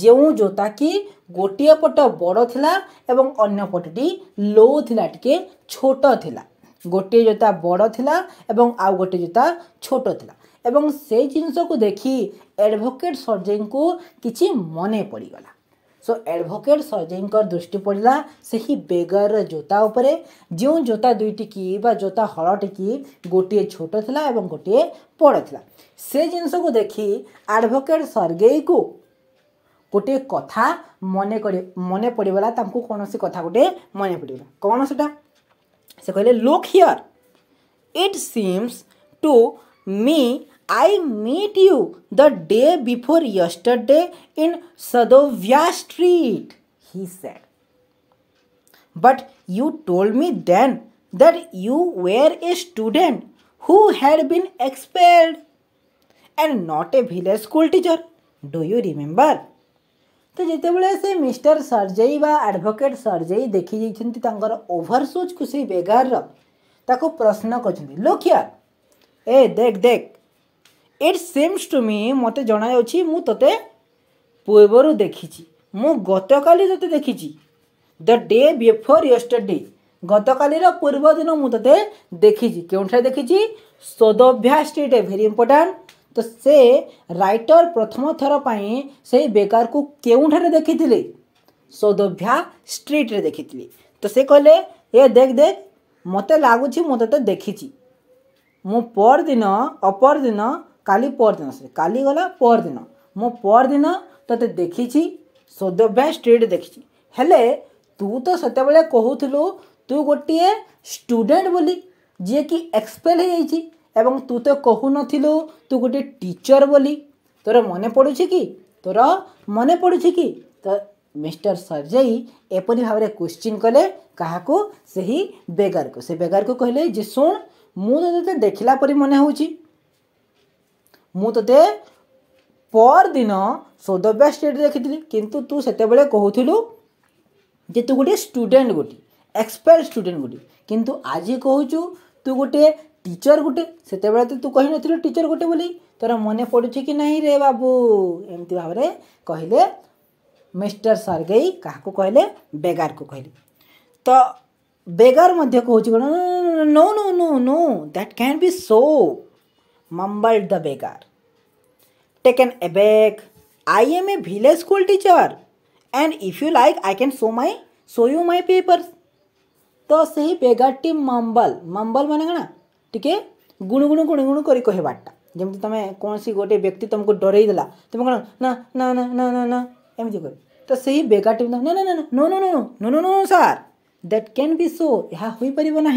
ଯେଉଁ ଜୋତା କି ଗୋଟିଏ ପଟ ବଡ଼ ଥିଲା ଏବଂ ଅନ୍ୟ ପଟଟି ଲୋ ଥିଲା ଟିକିଏ ଛୋଟ ଥିଲା ଗୋଟିଏ ଜୋତା ବଡ଼ ଥିଲା ଏବଂ ଆଉ ଗୋଟିଏ ଜୋତା ଛୋଟ ଥିଲା ଏବଂ ସେଇ ଜିନିଷକୁ ଦେଖି ଆଡ଼ଭୋକେଟ୍ ସର୍ଜେଙ୍କୁ କିଛି ମନେ ପଡ଼ିଗଲା ସୋ ଆଡ଼ଭୋକେଟ୍ ସର୍ଜେଙ୍କର ଦୃଷ୍ଟି ପଡ଼ିଲା ସେହି ବେଗର ଜୋତା ଉପରେ ଯେଉଁ ଜୋତା ଦୁଇଟି କି ବା ଜୋତା ହଳଟିକି ଗୋଟିଏ ଛୋଟ ଥିଲା ଏବଂ ଗୋଟିଏ ବଡ଼ ଥିଲା ସେ ଜିନିଷକୁ ଦେଖି ଆଡ଼ଭୋକେଟ୍ ସର୍ଗେଇକୁ ଗୋଟିଏ କଥା ମନେ କରି ମନେ ପଡ଼ିଗଲା ତାଙ୍କୁ କୌଣସି କଥା ଗୋଟିଏ ମନେ ପଡ଼ିଗଲା କ'ଣ ସେଟା ସେ କହିଲେ look here it seems to me I meet you the day before yesterday in Sadovaya street he said but you told me then that you were a student who had been expelled and not a village school teacher do you remember तो जितेबले से mister Sergei बा advocate Sergei देखी जाइछंती तो तांगर ओवरसोच कुसी बेगार रो ताको प्रश्न कछंती लोखिया ए देख देख ଇଟ୍ ସିମ୍ସ ଟୁ ମି ମୋତେ ଜଣାଯାଉଛି ମୁଁ ତୋତେ ପୂର୍ବରୁ ଦେଖିଛି ମୁଁ ଗତକାଲି ତୋତେ ଦେଖିଛି ଦ ଡେ ବିଫୋର୍ ୟଷ୍ଟରଡେ ଗତକାଲିର ପୂର୍ବ ଦିନ ମୁଁ ତୋତେ ଦେଖିଛି କେଉଁଠାରେ ଦେଖିଛି ସୋଦଭ୍ୟା ଷ୍ଟ୍ରିଟ୍ ଭେରି ଇମ୍ପୋର୍ଟାଣ୍ଟ ତ ସେ ରାଇଟର ପ୍ରଥମ ଥର ପାଇଁ ସେହି ବେକାରକୁ କେଉଁଠାରେ ଦେଖିଥିଲେ ସୋଦଭ୍ୟା ଷ୍ଟ୍ରିଟ୍ରେ ଦେଖିଥିଲି ତ ସେ କହିଲେ ଏ ଦେଖ ଦେଖ ମୋତେ ଲାଗୁଛି ମୁଁ ତୋତେ ଦେଖିଛି ମୁଁ ପରଦିନ ଅପରଦିନ କାଲି ପରଦିନ ସରି କାଲି ଗଲା ପରଦିନ ମୁଁ ପରଦିନ ତୋତେ ଦେଖିଛି ସୌଦ ବ୍ୟାଙ୍କ ଷ୍ଟ୍ରିଟ୍ ଦେଖିଛି ହେଲେ ତୁ ତ ସେତେବେଳେ କହୁଥିଲୁ ତୁ ଗୋଟିଏ ଷ୍ଟୁଡେଣ୍ଟ ବୋଲି ଯିଏକି ଏକ୍ସପେଲ୍ ହେଇଯାଇଛି ଏବଂ ତୁ ତ କହୁନଥିଲୁ ତୁ ଗୋଟିଏ ଟିଚର୍ ବୋଲି ତୋର ମନେ ପଡ଼ୁଛି କି ତୋର ମନେ ପଡ଼ୁଛି କି ତ ମିଷ୍ଟର ସରଜେଇ ଏପରି ଭାବରେ କୋଶ୍ଚିନ୍ କଲେ କାହାକୁ ସେହି ବେଗାରକୁ ସେ ବେଗାରକୁ କହିଲେ ଯେ ଶୁଣ ମୁଁ ତ ତୋତେ ଦେଖିଲା ପରି ମନେ ହେଉଛି ମୁଁ ତୋତେ ପରଦିନ ସୌଦବ୍ୟାସ ଷ୍ଟେଟ୍ରେ ଦେଖିଥିଲି କିନ୍ତୁ ତୁ ସେତେବେଳେ କହୁଥିଲୁ ଯେ ତୁ ଗୋଟିଏ ଷ୍ଟୁଡେଣ୍ଟ ଗୋଟିଏ ଏକ୍ସପାୟାର୍ଡ ଷ୍ଟୁଡେଣ୍ଟ ଗୋଟିଏ କିନ୍ତୁ ଆଜି କହୁଛୁ ତୁ ଗୋଟିଏ ଟିଚର୍ ଗୋଟେ ସେତେବେଳେ ତ ତୁ କହିନଥିଲୁ ଟିଚର୍ ଗୋଟେ ବୋଲି ତୋର ମନେ ପଡ଼ୁଛି କି ନାହିଁ ରେ ବାବୁ ଏମିତି ଭାବରେ କହିଲେ ମିଷ୍ଟର ସର୍ଗେଇ କାହାକୁ କହିଲେ ବେଗାରକୁ କହିଲେ ତ ବେଗାର ମଧ୍ୟ କହୁଛି କ'ଣ no no no no that can be so mumbled the beggar. Taken aback, I am a village school teacher, and if you like, I can show my show you my papers. तो से he began to mumble mumble मैंने ना ठीक है गुणुगुणु गुणुगुणु कर कहवाटा जमी तुम तो कौन सी गोटे व्यक्ति तुमको डरईदेला तुम तो कह ना ना ना ना ना ना एमती कर तो सही बेगर टी ना ना ना no no no no no no no sir that can be so यहाँ हो पार ना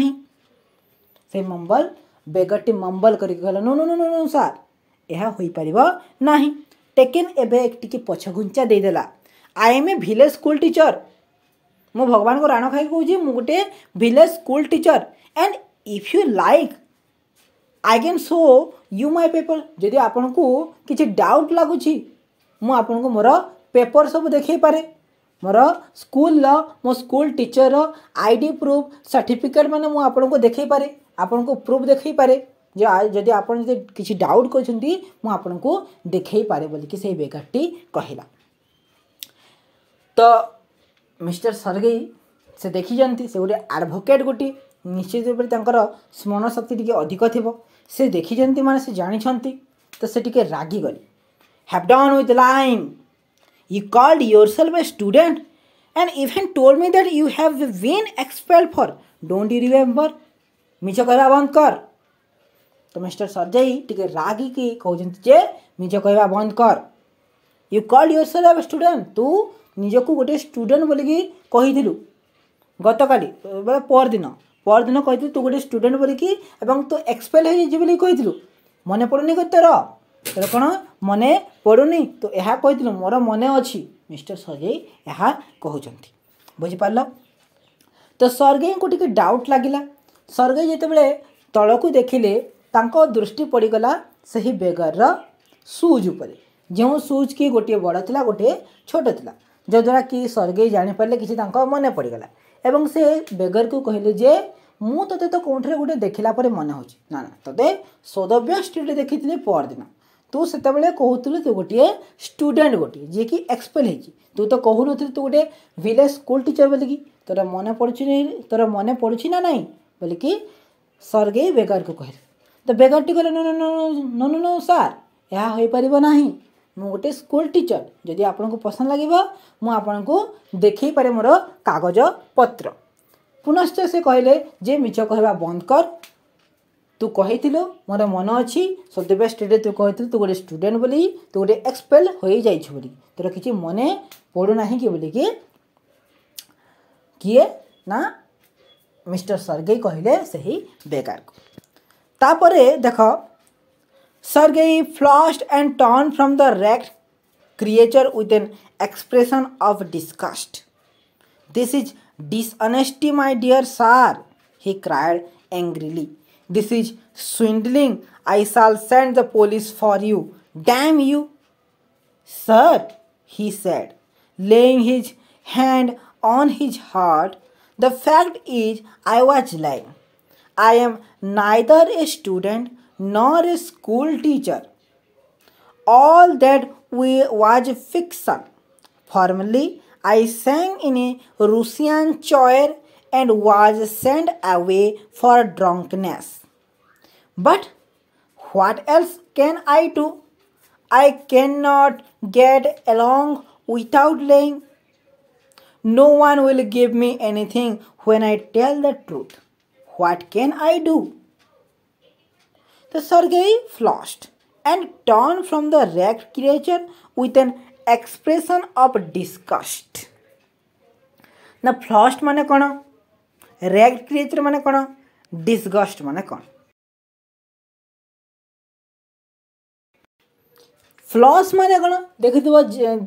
से मम्बल ବେଗଟି ମମ୍ବଲ କରିକି କହିଲା ନୁ ନୁ ନୁ ନୁ ସାର୍ ଏହା ହୋଇପାରିବ ନାହିଁ ଟେକେନ୍ ଏବେ ଟିକେ ପଛଘୁଞ୍ଚା ଦେଇଦେଲା I am a village school teacher ମୁଁ ଭଗବାନଙ୍କୁ ରାଣ ଖାଇକି କହୁଛି ମୁଁ ଗୋଟେ village school teacher and if you like I can show you my paper ଯଦି ଆପଣଙ୍କୁ କିଛି ଡାଉଟ୍ ଲାଗୁଛି ମୁଁ ଆପଣଙ୍କୁ ମୋର ପେପର୍ ସବୁ ଦେଖାଇପାରେ ମୋର ସ୍କୁଲର ମୋ ସ୍କୁଲ ଟିଚରର ଆଇ ଡି ପ୍ରୁଫ୍ ସାର୍ଟିଫିକେଟ୍ ମାନେ ମୁଁ ଆପଣଙ୍କୁ ଦେଖାଇପାରେ ଆପଣଙ୍କୁ ପ୍ରୁଫ୍ ଦେଖାଇ ପାରେ ଯେ ଯଦି ଆପଣ ଯଦି କିଛି ଡାଉଟ୍ କରିଛନ୍ତି ମୁଁ ଆପଣଙ୍କୁ ଦେଖାଇ ପାରେ ବୋଲିକି ସେଇ ବେଗାରଟି କହିଲା ତ ମିଷ୍ଟର ସରଗେଇ ସେ ଦେଖିଛନ୍ତି ସେ ଗୋଟେ ଆଡ଼ଭୋକେଟ୍ ଗୋଟିଏ ନିଶ୍ଚିତ ରୂପରେ ତାଙ୍କର ସ୍ମରଣ ଶକ୍ତି ଟିକେ ଅଧିକ ଥିବ ସେ ଦେଖିଛନ୍ତି ମାନେ ସେ ଜାଣିଛନ୍ତି ତ ସେ ଟିକେ ରାଗିଗଲେ have done with lying you called yourself a student and even told me that you have been expelled for don't you remember ମିଛ କହିବା ବନ୍ଦ କର ତ ମିଷ୍ଟର ସର୍ଜେଇ ଟିକେ ରାଗିକି କହୁଛନ୍ତି ଯେ ମିଛ କହିବା ବନ୍ଦ କର you call yourself student ତୁ ନିଜକୁ ଗୋଟେ ଷ୍ଟୁଡେଣ୍ଟ ବୋଲିକି କହିଥିଲୁ ଗତକାଲି ବେଳେ ପରଦିନ ପରଦିନ କହିଥିଲୁ ତୁ ଗୋଟେ ଷ୍ଟୁଡେଣ୍ଟ ବୋଲିକି ଏବଂ ତୁ ଏକ୍ସପେଲ୍ ହେଇଯାଇଛି ବୋଲି କହିଥିଲୁ ମନେ ପଡ଼ୁନି କି ତୋର ତୋର କ'ଣ ମନେ ପଡ଼ୁନି ତୁ ଏହା କହିଥିଲୁ ମୋର ମନେ ଅଛି ମିଷ୍ଟର ସର୍ଜେଇ ଏହା କହୁଛନ୍ତି ବୁଝିପାରିଲ ତ ସର୍ଗେଇଙ୍କୁ ଟିକେ ଡାଉଟ୍ ଲାଗିଲା ସର୍ଗେଇ ଯେତେବେଳେ ତଳକୁ ଦେଖିଲେ ତାଙ୍କ ଦୃଷ୍ଟି ପଡ଼ିଗଲା ସେହି ବେଗରର ସୁଜ୍ ଉପରେ ଯେଉଁ ସୁଜ୍ କି ଗୋଟିଏ ବଡ଼ ଥିଲା ଗୋଟିଏ ଛୋଟ ଥିଲା ଯଦ୍ୱାରା କି ସର୍ଗେଇ ଜାଣିପାରିଲେ କିଛି ତାଙ୍କ ମନେ ପଡ଼ିଗଲା ଏବଂ ସେ ବେଗରକୁ କହିଲେ ଯେ ମୁଁ ତୋତେ ତ କେଉଁଠାରେ ଗୋଟେ ଦେଖିଲା ପରେ ମନେ ହେଉଛି ନା ନା ତୋତେ ସୌଦବ୍ୟ ଷ୍ଟ୍ରିଟ୍ରେ ଦେଖିଥିଲି ପରଦିନ ତୁ ସେତେବେଳେ କହୁଥିଲୁ ତୁ ଗୋଟିଏ ଷ୍ଟୁଡେଣ୍ଟ ଗୋଟିଏ ଯିଏକି ଏକ୍ସପେଲ୍ ହେଇଛି ତୁ ତ କହୁନଥିଲୁ ତୁ ଗୋଟେ ଭିଲେଜ୍ ସ୍କୁଲ୍ ଟିଚର୍ ବୋଲିକି ତୋର ମନେ ପଡ଼ୁଛି ତୋର ମନେ ପଡ଼ୁଛି ନା ନାହିଁ বলকি সর্গে বেગર কো কই তো বেগর টি কই না না না না না না স্যার ইয়া হই পারিবো নাহি মুটি স্কুল টিচার যদি আপোনক পছন্দ লাগিব মু আপোনক দেখি পারে মোর কাগজ পত্র পুনশ্চ সে কইলে যে মিছা কইবা বন্ধ কর তু কইছিল মোর মন অছি সদে বে স্টুডেন্ট তু কইছিল তু স্টুডেন্ট বলি তোরে এক্সপেল হই যাইছ বলি তো কি মনে পড়ো নাহি কি বলি কি না मिस्टर सर्गेई कहले से ही बेकार को तापर देख Sergey flushed and turn from the wretched creature with an expression of disgust this is dishonesty my dear sir he cried angrily this is swindling I shall send the police for you damn you sir he said laying his hand on his heart The fact is, I was lying. I am neither a student nor a school teacher. All that we was fiction. Formerly, I sang in a Russian choir and was sent away for drunkenness. But what else can I do? I cannot get along without lying. No one will give me anything when I tell the truth. What can I do? The Sergei flushed and turned from the ragged creature with an expression of disgust. The flushed means कौन ragged creature means कौन Disgust means कौन ଫ୍ଲସ୍ ମାନେ କ'ଣ ଦେଖିଥିବ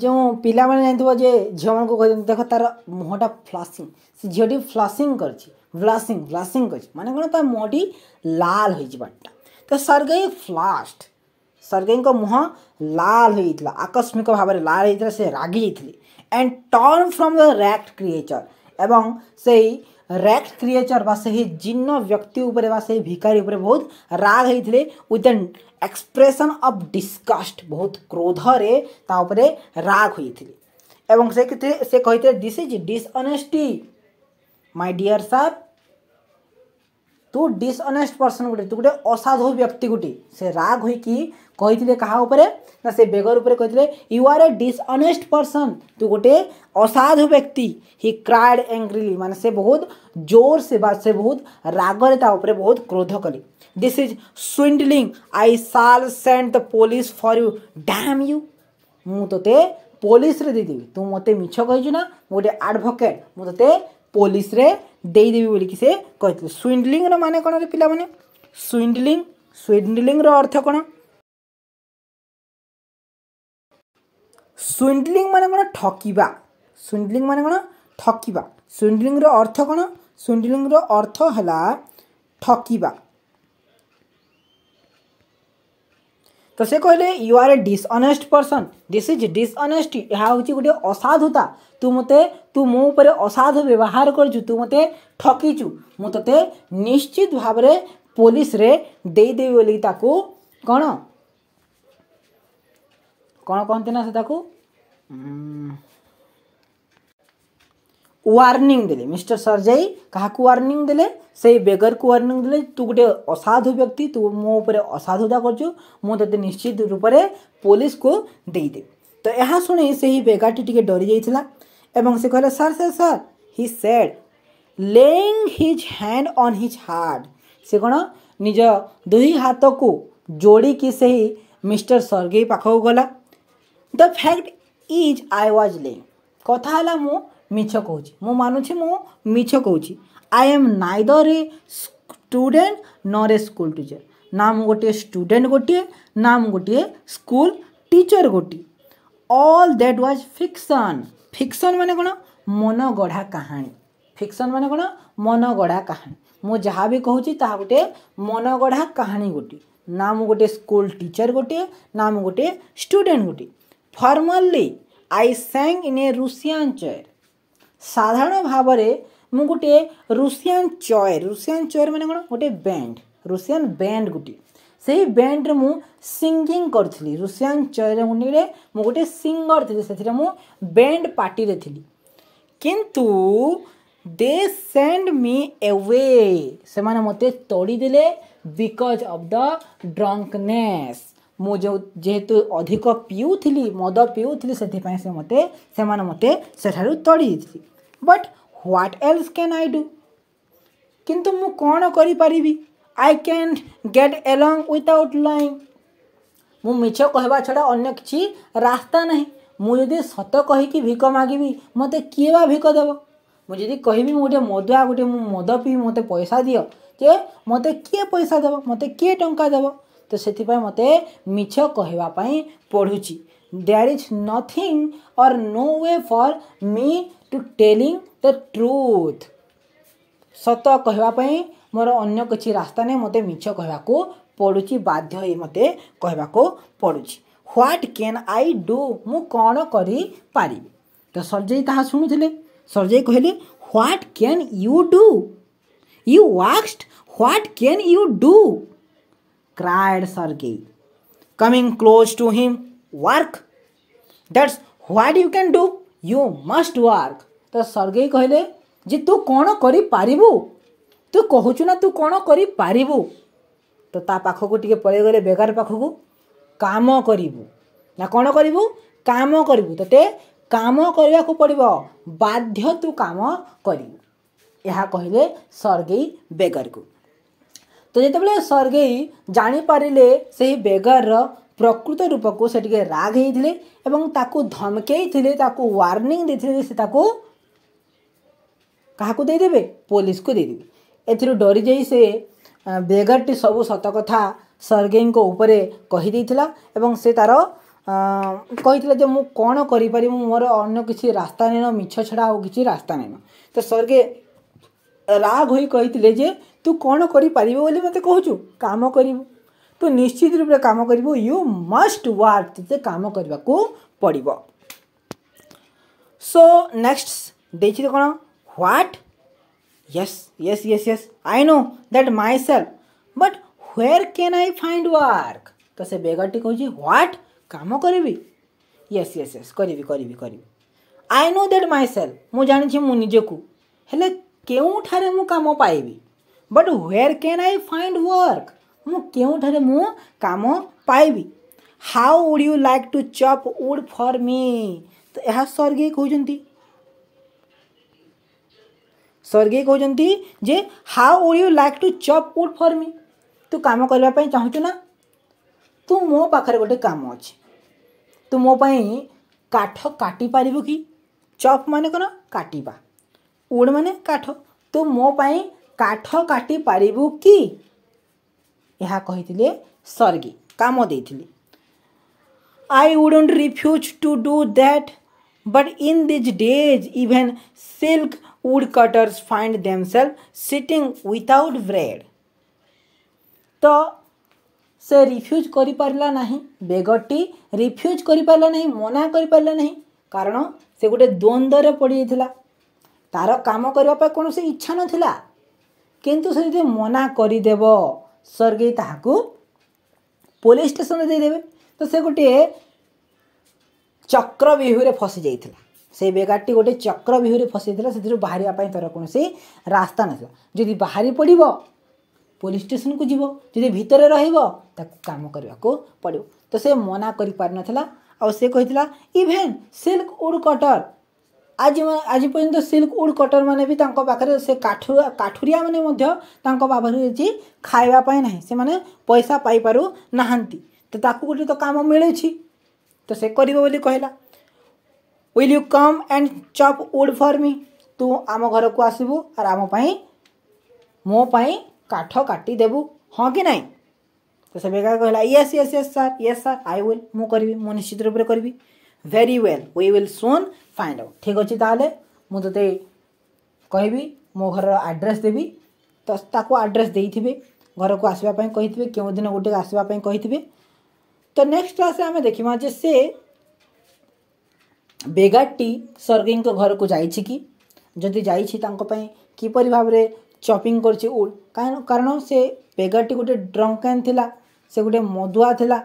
ଯେଉଁ ପିଲାମାନେ ଜାଣିଥିବ ଯେ ଝିଅମାନଙ୍କୁ କହିଛନ୍ତି ଦେଖ ତା'ର ମୁହଁଟା ଫ୍ଲାସିଂ ସେ ଝିଅଟି ଫ୍ଲାସିଂ କରିଛି ବ୍ଲାସିଂ ବ୍ଲାସିଂ କରିଛି ମାନେ କ'ଣ ତା ମୁହଁଟି ଲାଲ ହୋଇଯିବାଟା ତ ସର୍ଗେଇ ଫ୍ଲାଷ୍ଟ ସର୍ଗେଇଙ୍କ ମୁହଁ ଲାଲ ହୋଇଯାଇଥିଲା ଆକସ୍ମିକ ଭାବରେ ଲାଲ ହୋଇଥିଲା ସେ ରାଗି ଯାଇଥିଲେ and turn from the wretched creature ଏବଂ ସେଇ ରେକ୍ଟ କ୍ରିଏଚର୍ ବା ସେହି ଜିନ୍ନ ବ୍ୟକ୍ତି ଉପରେ ବା ସେହି ଭିକାରୀ ଉପରେ ବହୁତ ରାଗ ହେଇଥିଲେ with an expression of disgust ବହୁତ କ୍ରୋଧରେ ତା ଉପରେ ରାଗ ହୋଇଥିଲେ ଏବଂ ସେ ସେ କହିଥିଲେ this is dishonesty my dear sir ତୁ ଡିସ୍ଅନେଷ୍ଟ ପର୍ସନ୍ ଗୋଟେ ତୁ ଗୋଟେ ଅସାଧୁ ବ୍ୟକ୍ତି ଗୋଟେ ସେ ରାଗ ହୋଇକି कही क्या ना से बेगर उपरे कही you are a dishonest person तू गोटे असाधु व्यक्ति हि क्राइड एंग्रिली मान से बहुत जोर से बा से बहुत रागरे ऊपर बहुत क्रोध कली this is swindling I shall send the police for you damn you मु ते पुलिस रे देदेवि तू मत मीछ कही ना गोटे आडभकेट मुझे पुलिस रे देदेवि बोल कि से कही स्विंडलींग्र मान कौन पे स्विंडलींग स्विंडलींग्र अर्थ कौन ସୁଇଣ୍ଡଲିଂ ମାନେ କ'ଣ ଠକିବା ସୁଇଣ୍ଡଲିଂ ମାନେ କ'ଣ ଠକିବା ସୁଇଣ୍ଡଲିଂର ଅର୍ଥ କ'ଣ ସୁଇଣ୍ଡଲିଂର ଅର୍ଥ ହେଲା ଠକିବା ତ ସେ କହିଲେ you are a dishonest person this is dishonesty ଏହା ହେଉଛି ଗୋଟିଏ ଅସାଧୁତା ତୁ ମୋତେ ତୁ ମୋ ଉପରେ ଅସାଧୁ ବ୍ୟବହାର କରିଛୁ ତୁ ମୋତେ ଠକିଛୁ ମୁଁ ତୋତେ ନିଶ୍ଚିତ ଭାବରେ ପୋଲିସରେ ଦେଇଦେବି ବୋଲିକି ତାକୁ କ'ଣ कौन कहते ना से वार्निंग दे मिस्टर सरजय क्या वार्निंग दे बेगर को वार्निंग दे तू गोटे असाधु व्यक्ति तु मो असाधुता करते निश्चित रूप तो से पुलिस को देदेव तो यह शुणी से ही बेगर टी डरी जाइला एवं से कहला sir sir sir he said laying his hand on his heart से कौन निज दुई हाथ को जोड़ी से ही मिस्टर सरगे पाख गला the fact is I was lame କଥା ହେଲା ମୁଁ ମିଛ କହୁଛି ମୁଁ ମାନୁଛି ମୁଁ ମିଛ କହୁଛି I am neither a student nor a school teacher ନା ମୁଁ ଗୋଟିଏ ଷ୍ଟୁଡେଣ୍ଟ ଗୋଟିଏ ନା ମୁଁ ଗୋଟିଏ ସ୍କୁଲ୍ ଟିଚର୍ ଗୋଟିଏ all that was fiction fiction ମାନେ କ'ଣ ମନ ଗଢ଼ା କାହାଣୀ ଫିକ୍ସନ୍ ମାନେ କ'ଣ ମନ ଗଢ଼ା କାହାଣୀ ମୁଁ ଯାହା ବି କହୁଛି ତାହା ଗୋଟିଏ ମନଗଢ଼ା କାହାଣୀ ଗୋଟିଏ ନା ମୁଁ ଗୋଟିଏ ସ୍କୁଲ ଟିଚର୍ ଗୋଟିଏ ନା ମୁଁ ଗୋଟିଏ ଷ୍ଟୁଡେଣ୍ଟ ଗୋଟିଏ formerly I sang in a Russian choir ସାଧାରଣ ଭାବରେ ମୁଁ ଗୋଟିଏ ରୁଷିଆନ୍ ଚଏର୍ ରୁଷିଆନ୍ ଚଏର୍ ମାନେ କ'ଣ ଗୋଟିଏ ବ୍ୟାଣ୍ଡ ରୁଷିଆନ୍ ବ୍ୟାଣ୍ଡ ଗୋଟିଏ ସେହି ବ୍ୟାଣ୍ଡରେ ମୁଁ ସିଙ୍ଗିଂ କରିଥିଲି ରୁଷିଆନ୍ ଚେରମୁନିରେ ମୁଁ ଗୋଟେ ସିଙ୍ଗର ଥିଲି ସେଥିରେ ମୁଁ ବ୍ୟାଣ୍ଡ ପାର୍ଟିରେ ଥିଲି କିନ୍ତୁ ଦେ ସେଣ୍ଡ ମି ଏୱେ ସେମାନେ ମୋତେ ତଡ଼ିଦେଲେ ବିକଜ୍ ଅଫ୍ ଦ ଡ୍ରଙ୍କନେସ୍ ମୁଁ ଯେଉଁ ଯେହେତୁ ଅଧିକ ପିଉଥିଲି ମଦ ପିଉଥିଲି ସେଥିପାଇଁ ସେ ମୋତେ ସେମାନେ ମୋତେ ସେଠାରୁ ତଡ଼ି ଦେଇଥିଲି but what else can I do କିନ୍ତୁ ମୁଁ କ'ଣ କରିପାରିବି I can get along without lying ମୁଁ ମିଛ କହିବା ଛଡ଼ା ଅନ୍ୟ କିଛି ରାସ୍ତା ନାହିଁ ମୁଁ ଯଦି ସତ କହିକି ଭିକ ମାଗିବି ମୋତେ କିଏ ବା ଭିକ ଦେବ ମୁଁ ଯଦି କହିବି ମୁଁ ଗୋଟେ ମଦୁଆ ଗୋଟେ ମୁଁ ମଦ ପିଇବି ମୋତେ ପଇସା ଦିଅ ଯେ ମୋତେ କିଏ ପଇସା ଦେବ ମୋତେ କିଏ ଟଙ୍କା ଦେବ तो से मत मीछ कह पढ़ू देर इज नथिंग और no way for me to telling the truth सत कह मोर अग कि रास्ता नहीं मत मीछ कह पड़ू बाध्य मत कह पड़ू ह्वाट कैन आई डू मुझे तो सरजय ता शुणुले सरजय कहले what can you do you asked what can you do cried Sergey. Coming close to him, work. That's what you can do. You must work. ତ ସର୍ଗେଇ କହିଲେ ଯେ ତୁ କ'ଣ କରିପାରିବୁ ତୁ କହୁଛୁ ନା ତୁ କ'ଣ କରିପାରିବୁ ତ ତା ପାଖକୁ ଟିକେ ପଳେଇଗଲେ ବେଗାର ପାଖକୁ କାମ କରିବୁ ନା କ'ଣ କରିବୁ କାମ କରିବୁ ତୋତେ କାମ କରିବାକୁ ପଡ଼ିବ ବାଧ୍ୟ ତୁ କାମ କରିବୁ ଏହା କହିଲେ ସର୍ଗେଇ ବେଗରକୁ ତ ଯେତେବେଳେ ସର୍ଗେଇ ଜାଣିପାରିଲେ ସେହି ବେଗରର ପ୍ରକୃତ ରୂପକୁ ସେ ଟିକେ ରାଗ ହେଇଥିଲେ ଏବଂ ତାକୁ ଧମକେଇଥିଲେ ତାକୁ ୱାର୍ଣ୍ଣିଂ ଦେଇଥିଲେ ଯେ ସେ ତାକୁ କାହାକୁ ଦେଇଦେବେ ପୋଲିସକୁ ଦେଇଦେବେ ଏଥିରୁ ଡରିଯାଇ ସେ ବେଗରଟି ସବୁ ସତକଥା ସର୍ଗେଇଙ୍କ ଉପରେ କହିଦେଇଥିଲା ଏବଂ ସେ ତା'ର କହିଥିଲା ଯେ ମୁଁ କ'ଣ କରିପାରିବି ମୁଁ ମୋର ଅନ୍ୟ କିଛି ରାସ୍ତା ନେନ ମିଛ ଛଡ଼ା ଆଉ କିଛି ରାସ୍ତା ନେନ ତ ସର୍ଗେ ରାଗ ହୋଇ କହିଥିଲେ ଯେ तू कौन कर कम करू निश्चित रूप से कम कर यू मस्ट वर्क तुझे कम करने को पड़ो सो नेक्स्ट दे कौन what yes yes yes I know that myself but where can I find work तो से बेगटी कह ह्वाट कम करी यस यस यस करी करी करी I know that myself मुझे जानी मुझे को के मुझे कम पाइबी but where can I find work ମୁଁ କେଉଁଠାରେ ମୁଁ କାମ ପାଇବି how would you like to chop wood for me ତ ଏହା ସ୍ୱର୍ଗୀୟ କହୁଛନ୍ତି ସ୍ୱର୍ଗୀୟ କହୁଛନ୍ତି ଯେ how would you like to chop wood for me ତୁ କାମ କରିବା ପାଇଁ ଚାହୁଁଛୁ ନା ତୁ ମୋ ପାଖରେ ଗୋଟେ କାମ ଅଛି ତୁ ମୋ ପାଇଁ କାଠ କାଟିପାରିବୁ କି ଚପ୍ ମାନେ କ'ଣ କାଟିବା ଉଡ୍ ମାନେ କାଠ ତୁ ମୋ ପାଇଁ काठ काटि पारू कि स्वर्गी कम दे I wouldn't refuse to do that but in these days even skilled wood cutters find themselves sitting without bread तो से रिफ्यूज करना बेगटी रिफ्यूज करना मना करना कारण से गोटे द्वंद्व पड़ जाता तार कम करने कौन से इच्छा नाला किंतु से जो मना करदेव सर्गे पुलिस स्टेशन देदेवे तो से गोटे चक्रव्यूहरे फसी जाता से बेगाटी गोटे चक्रव्यूहरे फसी से बाहर तर कौन रास्ता ना जी बाहरी पड़ब पुलिस स्टेशन को जीव जी भितर राम करने को पड़ो तो से मना कर पार ना आ कही इभेन सिल्क उड कटर ଆଜି ଆଜି ପର୍ଯ୍ୟନ୍ତ ସିଲ୍କ ଉଡ଼୍ କଟର୍ମାନେ ବି ତାଙ୍କ ପାଖରେ ସେ କାଠୁ କାଠୁରିଆମାନେ ମଧ୍ୟ ତାଙ୍କ ପାଖରେ କିଛି ଖାଇବା ପାଇଁ ନାହିଁ ସେମାନେ ପଇସା ପାଇପାରୁ ନାହାନ୍ତି ତ ତାକୁ ଗୋଟେ ତ କାମ ମିଳୁଛି ତ ସେ କରିବ ବୋଲି କହିଲା will you come and chop wood for me ତୁ ଆମ ଘରକୁ ଆସିବୁ ଆର୍ ଆମ ପାଇଁ ମୋ ପାଇଁ କାଠ କାଟିଦେବୁ ହଁ କି ନାହିଁ ତ ସେ ବେଗା କହିଲା yes yes yes sir yes sir I will ମୁଁ କରିବି ମୁଁ ନିଶ୍ଚିତ ରୂପରେ କରିବି very well we will soon find out ठीक अच्छे तेल मुझे कह घर आड्रेस देवी तो ताको आड्रेस दे थे घर को आसवापी कही क्यों दिन गोटे आसवापी कही तो नेक्स्ट क्लास आम देखा जे से बेगाटी स्वर्गी घर को जाइ किपर भाव में चपिंग कर कारण से बेगाटी गोटे ड्रंकैन थिला से गोटे मदुआ थिला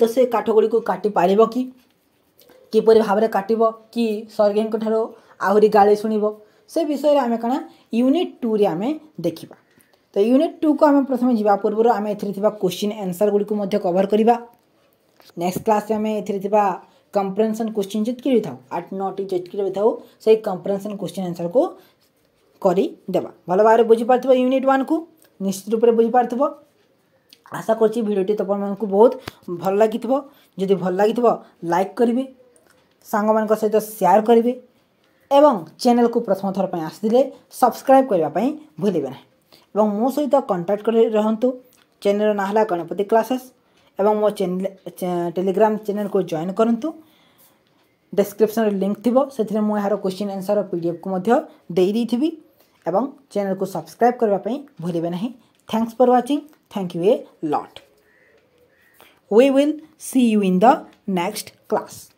तो से काठगुड़ी को काटि पार कि किपर भाव में काट कि स्वर्गी आहरी गाड़ी शुणब से विषय आम क्या यूनिट टू रे आम देखा तो यूनिट टू को आम प्रथम जावा पूर्व आम एश्चिन् एनसर गुड़ कभर करवा नेक्स्ट क्लास आम ए कंप्रेनसन क्वेश्चन जितकी भी था आठ नौटी जितकी भी था कंप्रेनसन क्वेश्चन आंसर को करदे भल भाव बुझिपार यूनिट व्वान को निश्चित रूप से बुझिपार आशा करोटी तुम बहुत भल लगी जब भल लगी लाइक करें ସାଙ୍ଗମାନଙ୍କ ସହିତ ସେୟାର କରିବେ ଏବଂ ଚ୍ୟାନେଲକୁ ପ୍ରଥମ ଥର ପାଇଁ ଆସିଥିଲେ ସବସ୍କ୍ରାଇବ୍ କରିବା ପାଇଁ ଭୁଲିବେ ନାହିଁ ଏବଂ ମୋ ସହିତ କଣ୍ଟାକ୍ଟ କରି ରହନ୍ତୁ ଚ୍ୟାନେଲର ନାଁ ହେଲା ଗଣପତି କ୍ଲାସେସ୍ ଏବଂ ମୋ ଟେଲିଗ୍ରାମ ଚ୍ୟାନେଲକୁ ଜଏନ୍ କରନ୍ତୁ ଡେସ୍କ୍ରିପ୍ସନ୍ରେ ଲିଙ୍କ୍ ଥିବ ସେଥିରେ ମୁଁ ଏହାର କ୍ୱେଶ୍ଚିନ୍ ଆନ୍ସର୍ ପିଡ଼ିଏଫ୍କୁ ମଧ୍ୟ ଦେଇଦେଇଥିବି ଏବଂ ଚ୍ୟାନେଲକୁ ସବସ୍କ୍ରାଇବ୍ କରିବା ପାଇଁ ଭୁଲିବେ ନାହିଁ thanks for watching thank you a lot we will see you in the next class